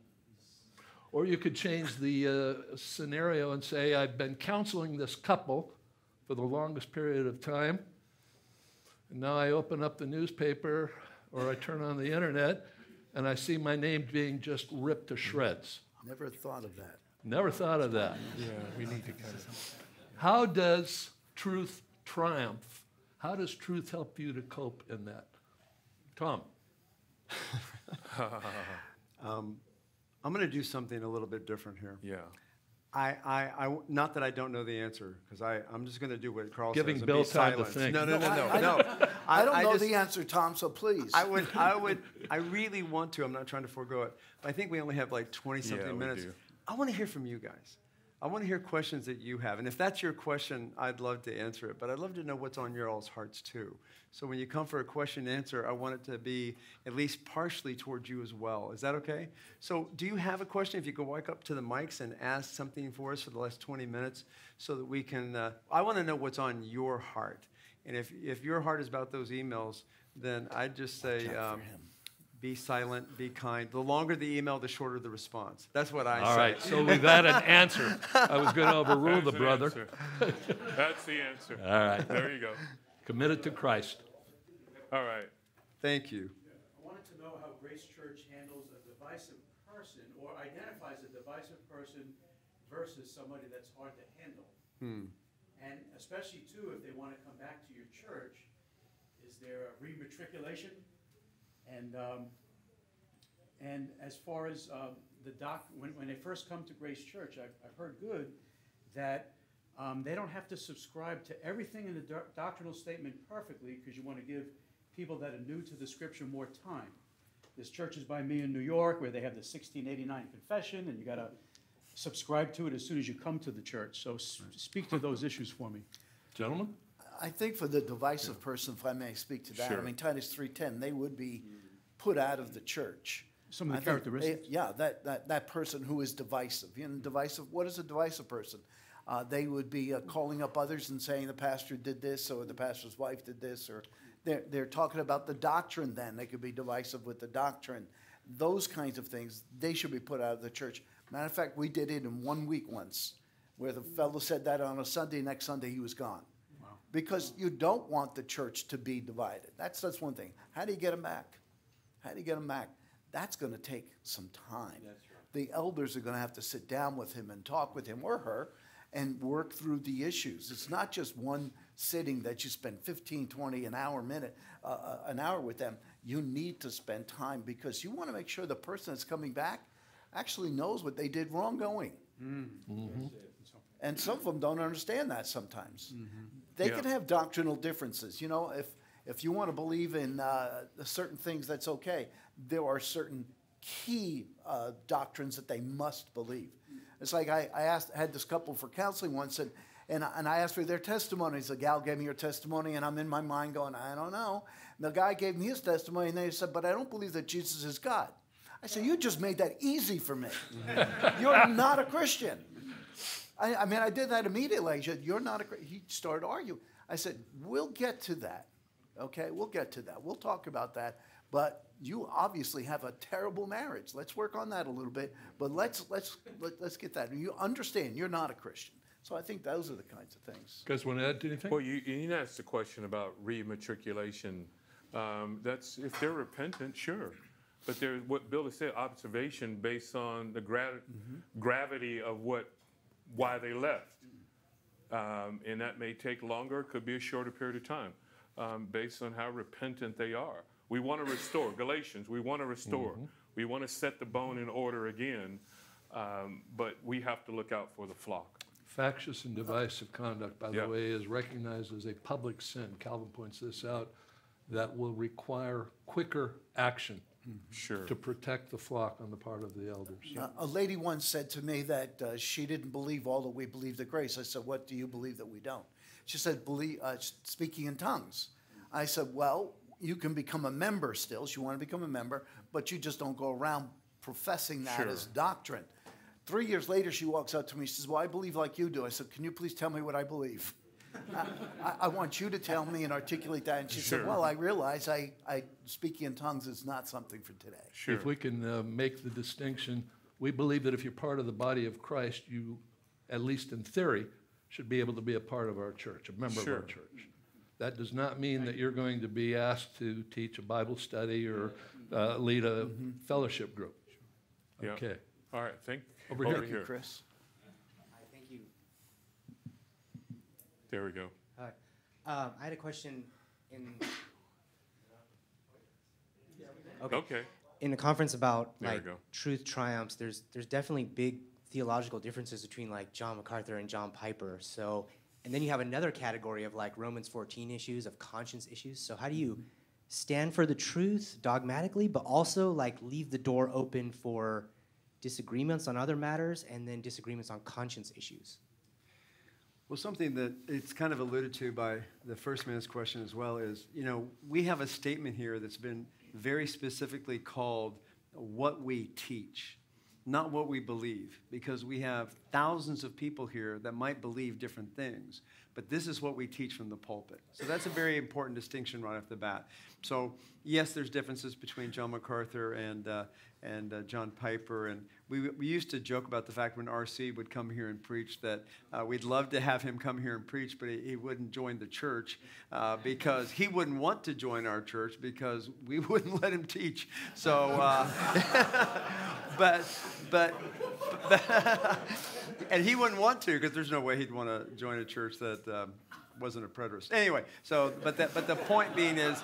Or you could change the uh, scenario and say, I've been counseling this couple for the longest period of time, and now I open up the newspaper or I turn on the internet and I see my name being just ripped to shreds. Never thought of that. Never thought of that. Yeah, we need to kind of. How does truth triumph? How does truth help you to cope in that? Tom. Um, I'm going to do something a little bit different here. Yeah. I, I, I, not that I don't know the answer, because I, I'm just going to do what Carl Giving says. and Bill be time to think. No, no, no, no, I- I no. I don't know just- the answer, Tom, so please. I would, I would, I really want to. I'm not trying to forego it. But I think we only have like 20 something Yeah, we minutes. do. I want to hear from you guys. I want to hear questions that you have. And if that's your question, I'd love to answer it. But I'd love to know what's on your all's hearts too. So when you come for a question and answer, I want it to be at least partially towards you as well. Is that okay? So do you have a question? If you could walk up to the mics and ask something for us for the last 20 minutes so that we can, uh, I want to know what's on your heart. And if, if your heart is about those emails, then I'd just say, um, be silent, be kind. The longer the email, the shorter the response. That's what I All say. right, so we've had an answer. I was going to overrule the That's an brother. answer. That's the answer. All right, There you go. committed to Christ. All right. Thank you. I wanted to know how Grace Church handles a divisive person or identifies a divisive person versus somebody that's hard to handle. Hmm. And especially too, if they want to come back to your church, is there a rematriculation? And, um, and as far as, um, the doc, when, when they first come to Grace Church, I've, I've heard good that, um, they don't have to subscribe to everything in the doc- doctrinal statement perfectly, because you want to give people that are new to the scripture more time. There's churches by me in New York where they have the sixteen eighty-nine confession, and you gotta subscribe to it as soon as you come to the church. So s- speak to those issues for me. Gentlemen? I think for the divisive person, if I may speak to that, I mean Titus three ten, they would be put out of the church. Some of the I think they- characteristics. Yeah, that, that, that person who is divisive, you know, divisive, what is a divisive person? Uh, they would be uh, calling up others and saying the pastor did this, or the pastor's wife did this, or they're, they're talking about the doctrine then, they could be divisive with the doctrine. Those kinds of things, they should be put out of the church. Matter of fact, we did it in one week once, where the fellow said that on a Sunday, next Sunday he was gone. Because you don't want the church to be divided. That's, that's one thing. How do you get them back? How do you get them back? That's gonna take some time. The elders are gonna have to sit down with him and talk with him or her and work through the issues. It's not just one sitting that you spend 15, 20, an hour, minute, uh, uh, an hour with them. You need to spend time because you wanna make sure the person that's coming back actually knows what they did wrong going. And some of them don't understand that sometimes. They Yeah. can have doctrinal differences. You know, if, if you want to believe in uh, certain things, that's okay. There are certain key uh, doctrines that they must believe. It's like I, I asked, had this couple for counseling once, and, and, I- and I asked for their testimonies. The gal gave me her testimony, and I'm in my mind going, I don't know. And the guy gave me his testimony, and they said, But I don't believe that Jesus is God. I said, You just made that easy for me. You're not a Christian. I, I mean, I did that immediately. I said, "You're not a." Chri-" He started arguing. I said, "We'll get to that. Okay, we'll get to that. We'll talk about that. But you obviously have a terrible marriage. Let's work on that a little bit. But let's let's let, let's get that. And you understand you're not a Christian. So I think those are the kinds of things. You guys want to add to anything? Well, you, you asked the question about rematriculation. Um, that's, if they're repentant, sure. But there, what Bill has said, observation based on the gra- gravity of what, why they left. Um, and that may take longer, could be a shorter period of time, um, based on how repentant they are. We want to restore, Galatians, we want to restore. We want to set the bone in order again, um, but we have to look out for the flock. Factious and divisive conduct, by the way, is recognized as a public sin. Calvin points this out, that will require quicker action Sure. to protect the flock on the part of the elders. Uh, a lady once said to me that uh, she didn't believe all that we believe at Grace. I said, "What do you believe that we don't?" She said, "Believe uh, speaking in tongues." I said, "Well, you can become a member still. She wanted to become a member, but you just don't go around professing that Sure. as doctrine." Three years later, she walks up to me. She says, "Well, I believe like you do." I said, "Can you please tell me what I believe?" I, I- I want you to tell me and articulate that. And she said, "Well, I realize I, I speaking in tongues is not something for today." Sure. If we can uh, make the distinction, we believe that if you're part of the body of Christ, you, at least in theory, should be able to be a part of our church, a member of our Sure. church. That does not mean that you're going to be asked to teach a Bible study or uh, lead a fellowship group. Yeah. Okay. All right, thank, Over over here. Thank you, here. Chris. Hi, thank you. There we go. Hi. Um, I had a question in. Okay. Okay. In the conference about There like truth triumphs, there's there's definitely big theological differences between like John MacArthur and John Piper. So, and then you have another category of like Romans 14 issues of conscience issues. So how do you stand for the truth dogmatically, but also like leave the door open for disagreements on other matters and then disagreements on conscience issues? Well, something that it's kind of alluded to by the first man's question as well is, you know, we have a statement here that's been very specifically called what we teach, not what we believe, because we have thousands of people here that might believe different things, but this is what we teach from the pulpit. So that's a very important distinction right off the bat. So yes, there's differences between John MacArthur and uh, and uh, John Piper, and we we, used to joke about the fact when RC would come here and preach that uh, we'd love to have him come here and preach, but he, he wouldn't join the church uh, because he wouldn't want to join our church because we wouldn't let him teach. So, uh, but, but, but and he wouldn't want to because there's no way he'd want to join a church that um, wasn't a preterist. Anyway, so, but, that, but the point being is,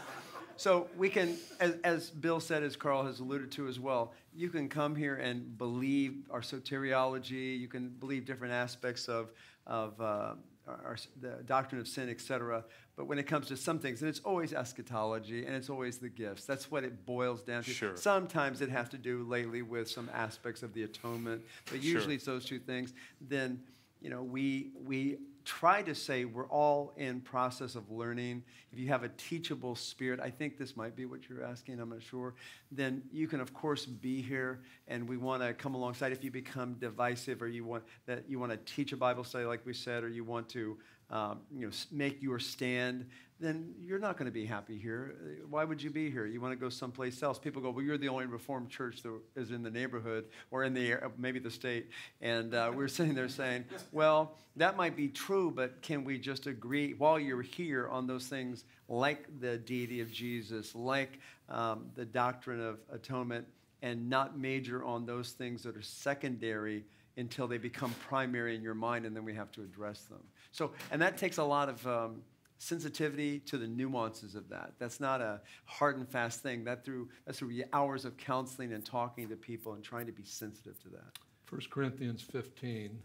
so we can, as, as, Bill said, as Carl has alluded to as well, you can come here and believe our soteriology. You can believe different aspects of, of uh, our, the doctrine of sin, etc. But when it comes to some things, and it's always eschatology and it's always the gifts. That's what it boils down to. Sure. Sometimes it has to do lately with some aspects of the atonement, but usually Sure. it's those two things. Then, you know, we we try to say we're all in process of learning. If you have a teachable spirit, I think this might be what you're asking, I'm not sure, then you can of course be here and we want to come alongside if you become divisive or you want that you want to teach a Bible study like we said or you want to um, you know, make your stand, then you're not going to be happy here. Uh, Why would you be here? You want to go someplace else. People go, well, you're the only Reformed church that is in the neighborhood or in the maybe the state. And uh, we're sitting there saying, well, that might be true, but can we just agree while you're here on those things like the deity of Jesus, like um, the doctrine of atonement, and not major on those things that are secondary until they become primary in your mind, and then we have to address them. So, and that takes a lot of um, sensitivity to the nuances of that. That's not a hard and fast thing. That through that's through hours of counseling and talking to people and trying to be sensitive to that. 1 Corinthians 15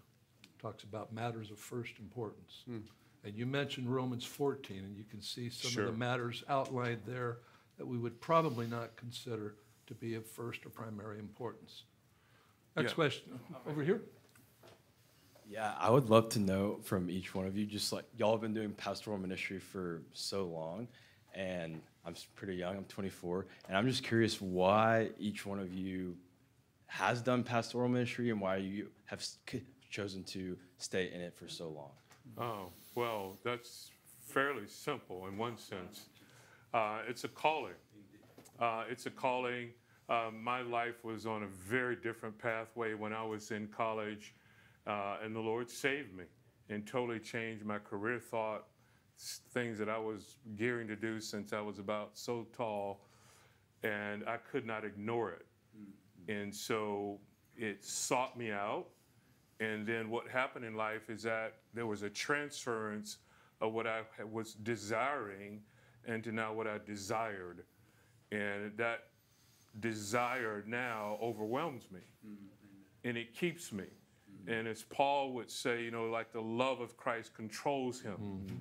talks about matters of first importance. Hmm. And you mentioned Romans 14, and you can see some of the matters outlined there that we would probably not consider to be of first or primary importance. Next Yeah. question, over here. Yeah, I would love to know from each one of you, just like y'all have been doing pastoral ministry for so long, and I'm pretty young, I'm 24, and I'm just curious why each one of you has done pastoral ministry and why you have chosen to stay in it for so long. Oh, well, that's fairly simple in one sense. Uh, it's a calling. Uh, it's a calling. Uh, my life was on a very different pathway when I was in college, uh, and the Lord saved me and totally changed my career thought, things that I was gearing to do since I was about so tall, and I could not ignore it. And so it sought me out. And then what happened in life is that there was a transference of what I was desiring into now what I desired. And that desire now overwhelms me. And it keeps me. And as Paul would say, you know, like the love of Christ controls him. Mm-hmm.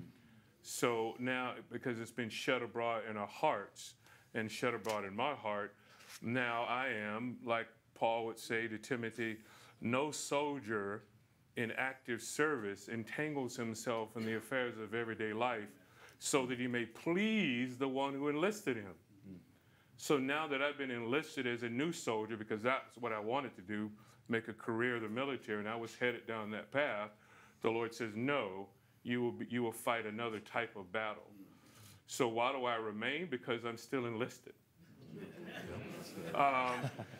So now, because it's been shed abroad in our hearts and shed abroad in my heart, now I am, like Paul would say to Timothy, no soldier in active service entangles himself in the affairs of everyday life so that he may please the one who enlisted him. Mm-hmm. So now that I've been enlisted as a new soldier, because that's what I wanted to do, make a career of the military, and I was headed down that path, the Lord says, no, you will, be, you will fight another type of battle. So why do I remain? Because I'm still enlisted. um,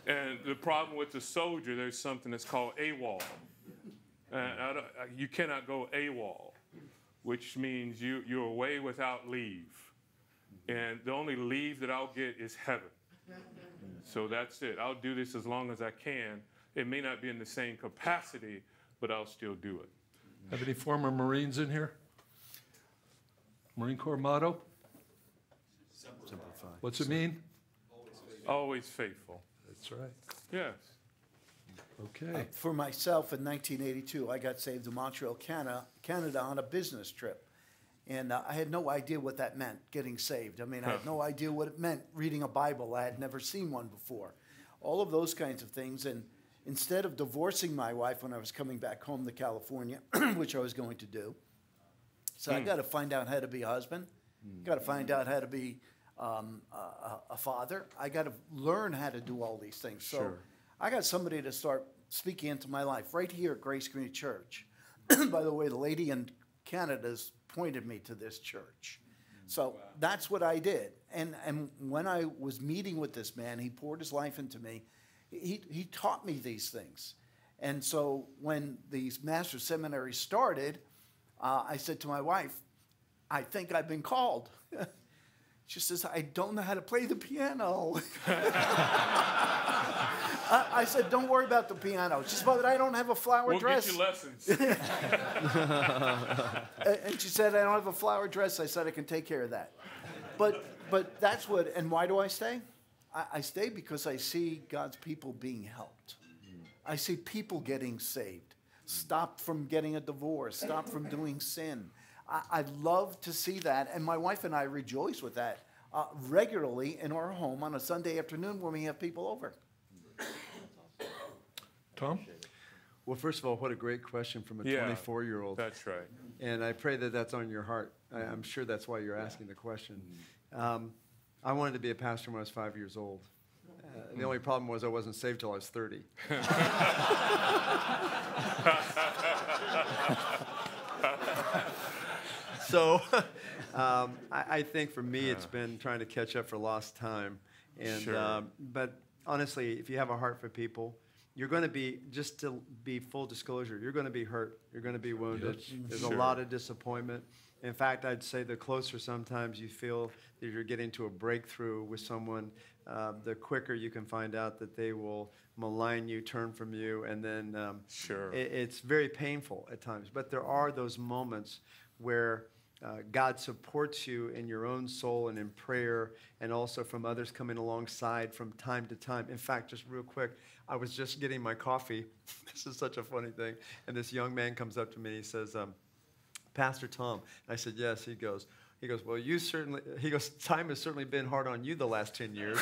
and the problem with the soldier, there's something that's called AWOL. And I don't, you cannot go AWOL, which means you, you're away without leave. And the only leave that I'll get is heaven. So that's it. I'll do this as long as I can. It may not be in the same capacity, but I'll still do it. Have any former Marines in here? Marine Corps motto? Semper Fi. What's it mean? Always faithful. That's right. Yes. Okay. For myself, in 1982, I got saved in Montreal, Canada, Canada on a business trip. And uh, I had no idea what that meant, getting saved. I mean, I had no idea what it meant reading a Bible. I had never seen one before. All of those kinds of things. And instead of divorcing my wife when I was coming back home to California, which I was going to do, so I got to find out how to be a husband. Got to find out how to be um, a, a- father. I got to learn how to do all these things. So Sure. I got somebody to start speaking into my life right here at Grace Community Church. By the way, the lady in Canada's pointed me to this church. So that's what I did. And, and when I was meeting with this man, he poured his life into me. He, he taught me these things. And so when these master seminaries started, uh, I said to my wife, I think I've been called. she says, I don't know how to play the piano. I, I said, Don't worry about the piano. She said, But I don't have a flower We'll dress. get you lessons. And she said, I don't have a flower dress. I said, I can take care of that. But, but that's what, and why do I stay? I, I stay because I see God's people being helped. I see people getting saved, stopped from getting a divorce, stopped from doing sin. I, I love to see that, and my wife and I rejoice with that uh, regularly in our home on a Sunday afternoon when we have people over. Tom? Well, first of all, what a great question from a Yeah, 24 year old. That's right. And I pray that that's on your heart. I, I'm sure that's why you're asking the question. Um, I wanted to be a pastor when I was five years old. Uh, the only problem was I wasn't saved till I was 30. so um, I, I think for me, it's been trying to catch up for lost time. And Sure. um, but honestly, if you have a heart for people, you're going to be just to be full disclosure. You're going to be hurt. You're going to be wounded. There's a lot of disappointment. In fact, I'd say the closer sometimes you feel that you're getting to a breakthrough with someone, uh, the quicker you can find out that they will malign you, turn from you, and then um, Sure. it- it's very painful at times. But there are those moments where uh, God supports you in your own soul and in prayer, and also from others coming alongside from time to time. In fact, just real quick, I was just getting my coffee. this is such a funny thing. And this young man comes up to me. He says, um, Pastor Tom. And I said, Yes. He goes, he goes, Well, you certainly, he goes, time has certainly been hard on you the last 10 years.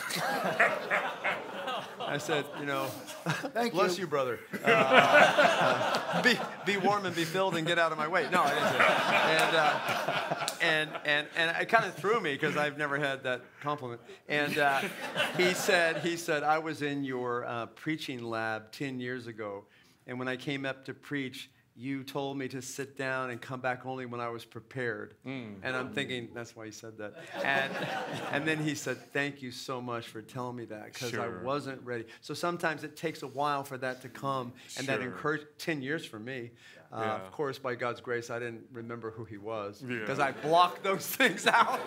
I said, You know, Thank bless you. you, brother. Uh, uh, be, be warm and be filled and get out of my way. No, I didn't And, uh, and, and, and it kind of threw me because I've never had that compliment. And uh, he said, he said, I was in your uh, preaching lab 10 years ago. And when I came up to preach, you told me to sit down and come back only when I was prepared. And I'm thinking, that's why he said that. And, and then he said, Thank you so much for telling me that because Sure. I wasn't ready. So sometimes it takes a while for that to come. And that Sure. encouraged 10 years for me. Uh, Yeah. Of course, by God's grace, I didn't remember who he was Yeah. because I blocked those things out.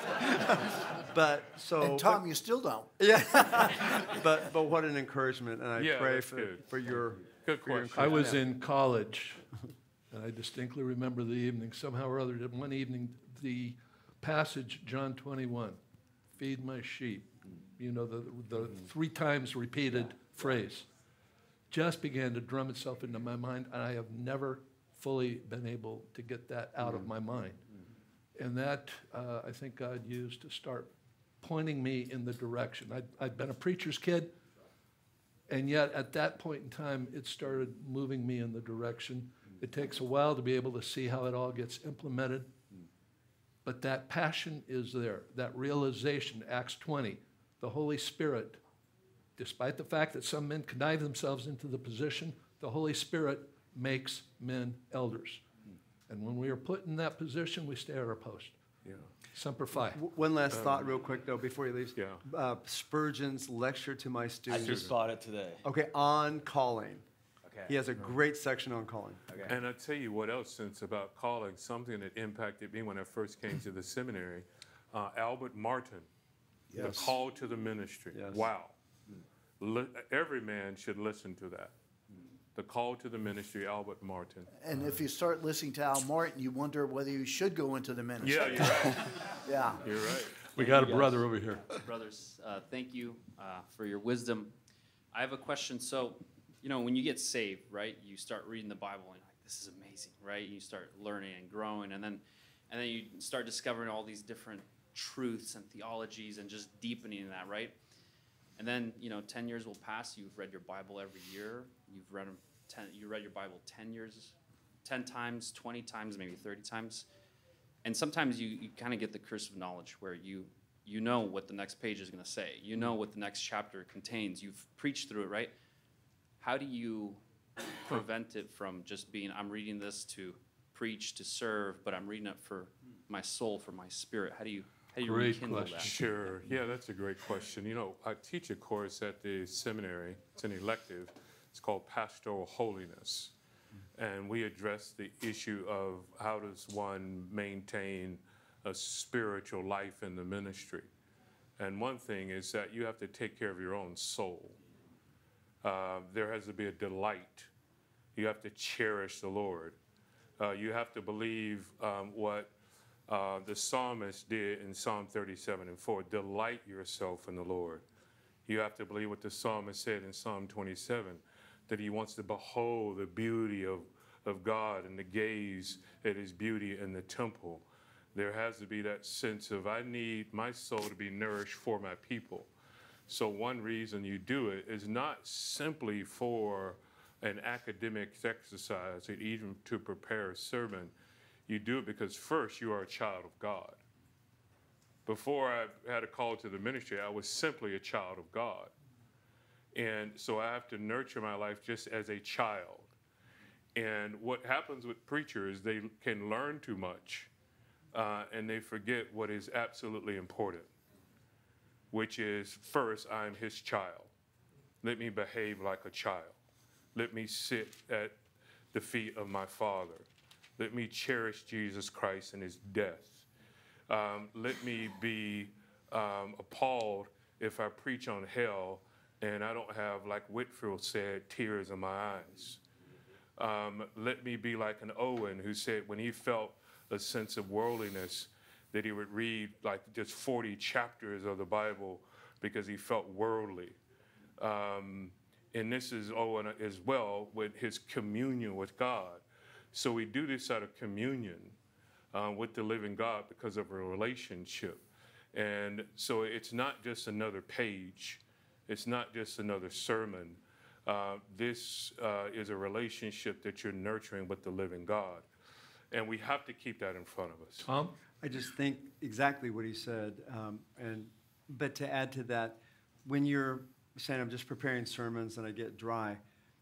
but so. And Tom, you still don't. yeah. but, but what an encouragement. And I Yeah, pray for, good. for your. Good for your question. I was in college, and I distinctly remember the evening, somehow or other, one evening, the passage, John 21, feed my sheep, you know, the, the three times repeated phrase, just began to drum itself into my mind, and I have never fully been able to get that out of my mind. And that, uh, I think God used to start pointing me in the direction. I'd, I'd been a preacher's kid, and yet, at that point in time, it started moving me in the direction. It takes a while to be able to see how it all gets implemented. But that passion is there, that realization, Acts 20, the Holy Spirit, despite the fact that some men connive themselves into the position, the Holy Spirit makes men elders. And when we are put in that position, we stay at our post. Yeah. Semper Fi. W- One last thought, real quick, though, before he leaves. Yeah. Uh, Spurgeon's lecture to my students. I just bought it today. Okay, on calling. Okay. He has a great section on calling. Okay. And I'll tell you what else, since about calling, something that impacted me when I first came to the seminary, uh, Albert Martin, the call to the ministry. Yes. Wow. Li- every man should listen to that. The call to the ministry, Albert Martin. And if you start listening to Al Martin, you wonder whether you should go into the ministry. Yeah, you're right. Yeah. You're right. We got a brother over here. brothers. Uh, thank you uh, for your wisdom. I have a question. So, you know, when you get saved, right, you start reading the Bible and like, this is amazing, right? You start learning and growing, and then, and then you start discovering all these different truths and theologies and just deepening that, right? And then, you know, ten years will pass. You've read your Bible every year. You've read 'em ten. You read your Bible ten years, ten times, twenty times, maybe thirty times and sometimes you, you kind of get the curse of knowledge where you you know what the next page is going to say you know what the next chapter contains you've preached through it right how do you prevent it from just being i'm reading this to preach to serve but i'm reading it for my soul for my spirit how do you How do you Great rekindle question. that? Sure. Yeah, that's a great question. You know, I teach a course at the seminary. It's an elective. It's called Pastoral Holiness. And we address the issue of how does one maintain a spiritual life in the ministry. And one thing is that you have to take care of your own soul. Uh, there has to be a delight. You have to cherish the Lord. Uh, you have to believe um, what uh, the psalmist did in Psalm 37 and 4 delight yourself in the Lord. You have to believe what the psalmist said in Psalm 27 that he wants to behold the beauty of, of God and to gaze at his beauty in the temple. There has to be that sense of, I need my soul to be nourished for my people. So, one reason you do it is not simply for an academic exercise, even to prepare a sermon. You do it because, first, you are a child of God. Before I had a call to the ministry, I was simply a child of God. And so I have to nurture my life just as a child. And what happens with preachers, they can learn too much uh, and they forget what is absolutely important, which is first, I'm his child. Let me behave like a child. Let me sit at the feet of my Father. Let me cherish Jesus Christ and his death. Um, let me be um, appalled if I preach on hell and I don't have, like Whitefield said, tears in my eyes. Um, let me be like an Owen who said when he felt a sense of worldliness, that he would read like just 40 chapters of the Bible because he felt worldly. Um, and this is Owen as well with his communion with God. So we do this out of communion uh, with the living God because of a relationship. And so it's not just another page, it's not just another sermon. Uh, this uh, is a relationship that you're nurturing with the living God. And we have to keep that in front of us. Tom? I just think exactly what he said. Um, and but to add to that, when you're saying I'm just preparing sermons and I get dry,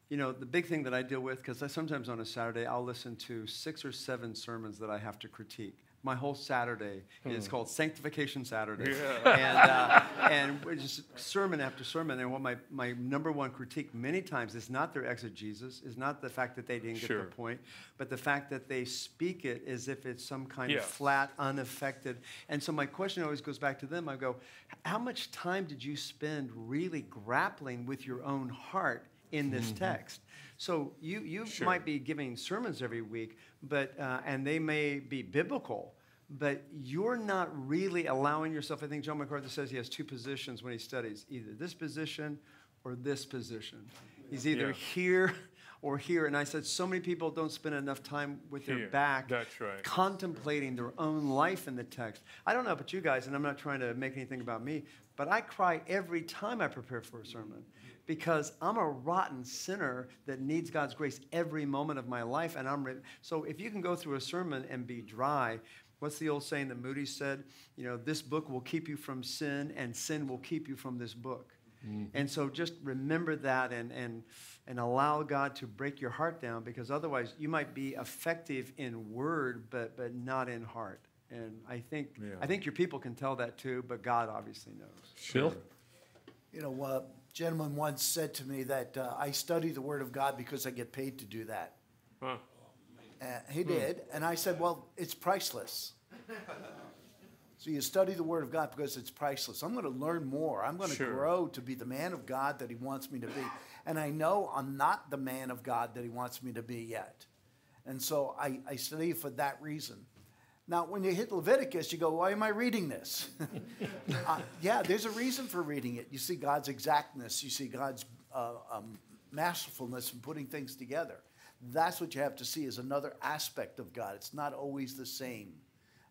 you know, the big thing that I deal with, because I sometimes on a Saturday I'll listen to six or seven sermons that I have to critique. My whole Saturday is called Sanctification Saturday, and uh, and we're just sermon after sermon. And what my, my number one critique many times is not their exegesis, is not the fact that they didn't get Sure. the point, but the fact that they speak it as if it's some kind of flat, unaffected. And so my question always goes back to them. I go, how much time did you spend really grappling with your own heart in this text? So you you Sure. might be giving sermons every week, but uh, and they may be biblical. But you're not really allowing yourself. I think John MacArthur says he has two positions when he studies either this position or this position. He's either Yeah. here or here. And I said, so many people don't spend enough time with their back That's right. contemplating their own life in the text. I don't know about you guys, and I'm not trying to make anything about me, but I cry every time I prepare for a sermon because I'm a rotten sinner that needs God's grace every moment of my life. And I'm re- so if you can go through a sermon and be dry, what's the old saying that Moody said? You know, this book will keep you from sin, and sin will keep you from this book. Mm-hmm. And so just remember that and, and, and allow God to break your heart down because otherwise you might be effective in word but, but not in heart. And I think, Yeah. I think your people can tell that too, but God obviously knows. Bill? You know, uh, gentleman once said to me that uh, I study the Word of God because I get paid to do that. Huh. Uh, he did, and I said, "Well, it's priceless." so you study the Word of God because it's priceless. I'm going to learn more. I'm going to Sure. grow to be the man of God that He wants me to be, and I know I'm not the man of God that He wants me to be yet, and so I, I study for that reason. Now, when you hit Leviticus, you go, "Why am I reading this?" uh, yeah, there's a reason for reading it. You see God's exactness. You see God's uh, um, masterfulness in putting things together. That's what you have to see is another aspect of God. It's not always the same.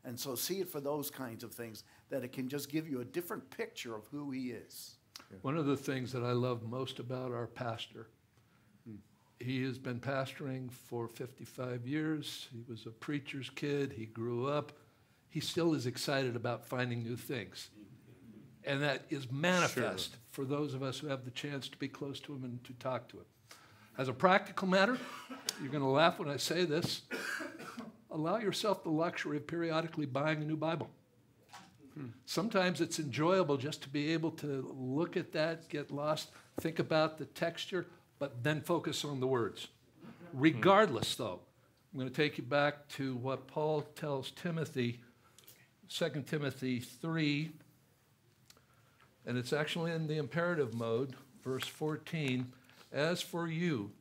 And so see it for those kinds of things, that it can just give you a different picture of who he is. One of the things that I love most about our pastor, he has been pastoring for 55 years. He was a preacher's kid. He grew up. He still is excited about finding new things. And that is manifest for those of us who have the chance to be close to him and to talk to him. As a practical matter, you're going to laugh when I say this. Allow yourself the luxury of periodically buying a new Bible. Hmm. Sometimes it's enjoyable just to be able to look at that, get lost, think about the texture, but then focus on the words. Regardless, though, I'm going to take you back to what Paul tells Timothy, 2 Timothy 3, and it's actually in the imperative mode, verse 14. As for you,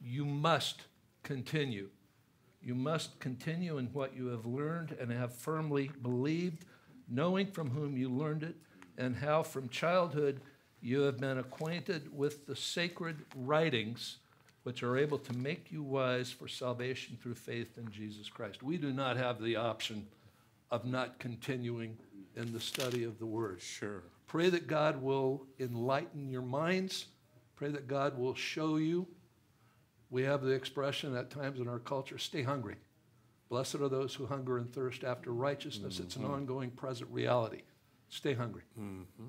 you must continue. You must continue in what you have learned and have firmly believed, knowing from whom you learned it, and how from childhood you have been acquainted with the sacred writings, which are able to make you wise for salvation through faith in Jesus Christ. We do not have the option of not continuing in the study of the Word. Sure. Pray that God will enlighten your minds. Pray that God will show you. We have the expression at times in our culture stay hungry. Blessed are those who hunger and thirst after righteousness. It's an mm-hmm. ongoing present reality. Stay hungry. Mm-hmm.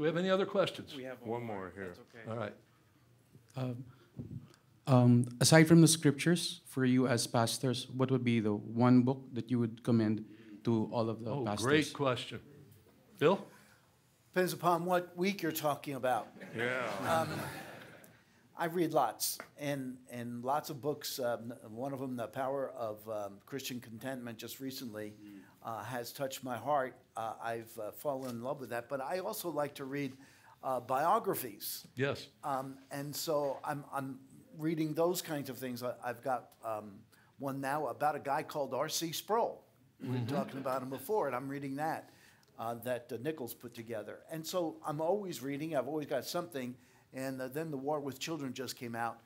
Do we have any other questions? We have One more here. That's okay. All right. Um, aside from the scriptures, for you as pastors, what would be the one book that you would commend to all of the Oh, pastors? great question. Bill? Depends upon what week you're talking about. Yeah. I read lots, and, and lots of books. Um, one of them, The Power of um, Christian Contentment, just recently, uh, has touched my heart. Uh, I've uh, fallen in love with that. But I also like to read uh, biographies. Yes. Um, and so I'm, I'm reading those kinds of things. I, I've got um, one now about a guy called R.C. Sproul. We were talking about him before, and I'm reading that uh, that uh, Nichols put together. And so I'm always reading. I've always got something. And uh, then the War with Children just came out.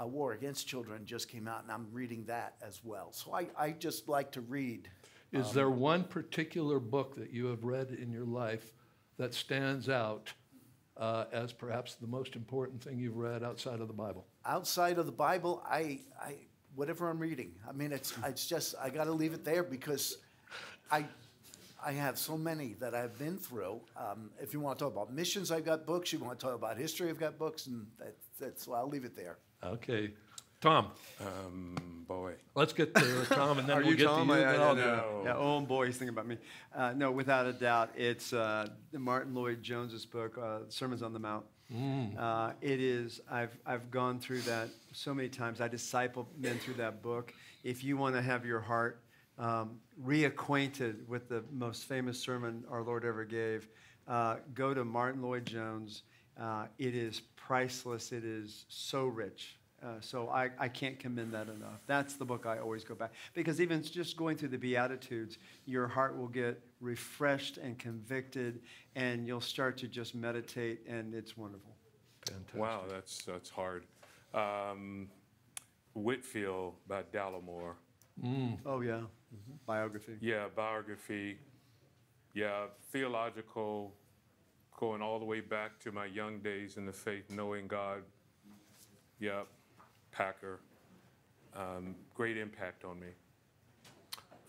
Uh, War Against Children just came out, and I'm reading that as well. So I, I just like to read. Is there one particular book that you have read in your life that stands out uh, as perhaps the most important thing you've read outside of the Bible? outside of the Bible, I, I whatever I'm reading. I mean, it's it's just I got to leave it there because I I have so many that I've been through. Um, if you want to talk about missions, I've got books. You want to talk about history, I've got books, and that, that's so I'll leave it there. Okay. Tom, Um, boy. let's get to Tom and then Are we'll you get Tom? to you. I- I then I'll don't go. know. Yeah, oh boy, he's thinking about me. Uh, no, without a doubt, it's uh, Martyn Lloyd-Jones's book, uh, Sermons on the Mount. Uh, it is. I've I've gone through that so many times. I disciple men through that book. If you want to have your heart um, reacquainted with the most famous sermon our Lord ever gave, uh, go to Martyn Lloyd-Jones. Uh, it is priceless. It is so rich. Uh, so I, I can't commend that enough. That's the book I always go back because even just going through the Beatitudes, your heart will get refreshed and convicted, and you'll start to just meditate, and it's wonderful. Fantastic. Wow, that's that's hard. Um, Whitefield by Dallimore. Oh yeah, biography. Yeah, biography. Yeah, theological, going all the way back to my young days in the faith, knowing God. Yeah, Packer. Um, great impact on me.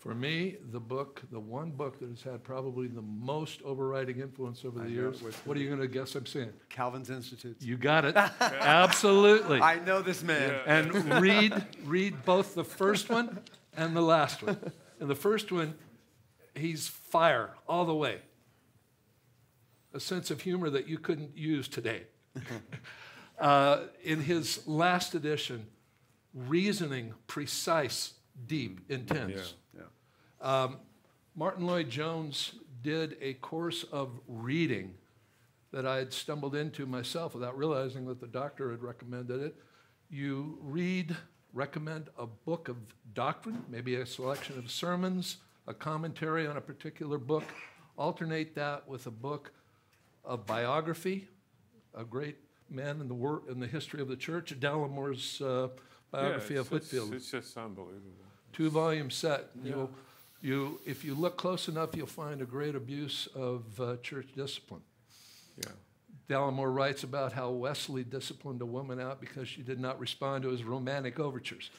For me, the book, the one book that has had probably the most overriding influence over I the know years. which What are you going to guess I'm saying? Calvin's Institutes. You got it. Absolutely. I know this man. Yeah. And read read both the first one and the last one. In the first one, he's fire all the way. A sense of humor that you couldn't use today. uh, in his last edition, reasoning, precise, deep, intense. Yeah. Martyn Lloyd-Jones did a course of reading that I had stumbled into myself without realizing that the doctor had recommended it. You read, recommend a book of doctrine, maybe a selection of sermons, a commentary on a particular book, alternate that with a book of biography, a great man in the wor- in the history of the church, Dallimore's uh, biography Yeah, of it's just- Whitefield It's just unbelievable. two volume set. You'll, you, if you look close enough, you'll find a great abuse of uh, church discipline. Yeah. Dallimore writes about how Wesley disciplined a woman out because she did not respond to his romantic overtures.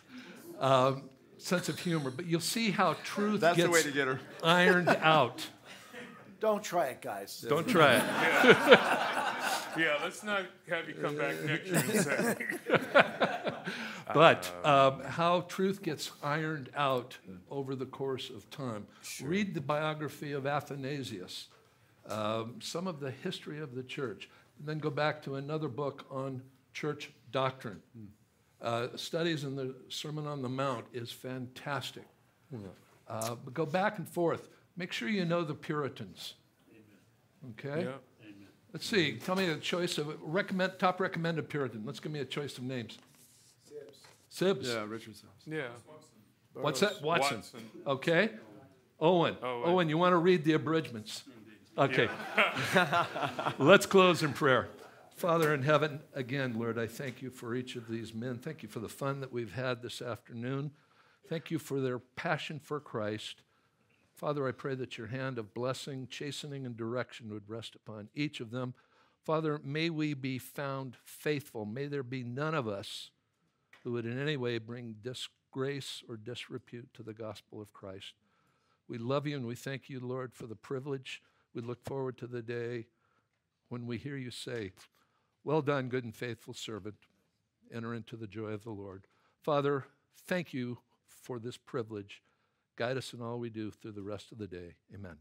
Um, sense of humor, but you'll see how truth That's the gets way to get her. ironed out. Don't try it, guys. Don't try it. Yeah, let's not have you come back next year and say. But um, how truth gets ironed out over the course of time. Read the biography of Athanasius, um, some of the history of the church, and then go back to another book on church doctrine. Uh, studies in the Sermon on the Mount is fantastic. Uh, but go back and forth. Make sure you know the Puritans. Okay? Yeah. Let's see. Tell me a choice of recommend top recommended Puritan. Let's give me a choice of names. Sibbes. Sibbes. Yeah, Richard Sibbes. Yeah. What's that? Watson. Watson. Okay. Owen. Owen. Owen, you want to read the abridgments? Okay. Let's close in prayer. Father in heaven, again, Lord, I thank you for each of these men. Thank you for the fun that we've had this afternoon. Thank you for their passion for Christ. Father, I pray that your hand of blessing, chastening, and direction would rest upon each of them. Father, may we be found faithful. May there be none of us who would in any way bring disgrace or disrepute to the gospel of Christ. We love you and we thank you, Lord, for the privilege. We look forward to the day when we hear you say, Well done, good and faithful servant. Enter into the joy of the Lord. Father, thank you for this privilege. Guide us in all we do through the rest of the day. Amen.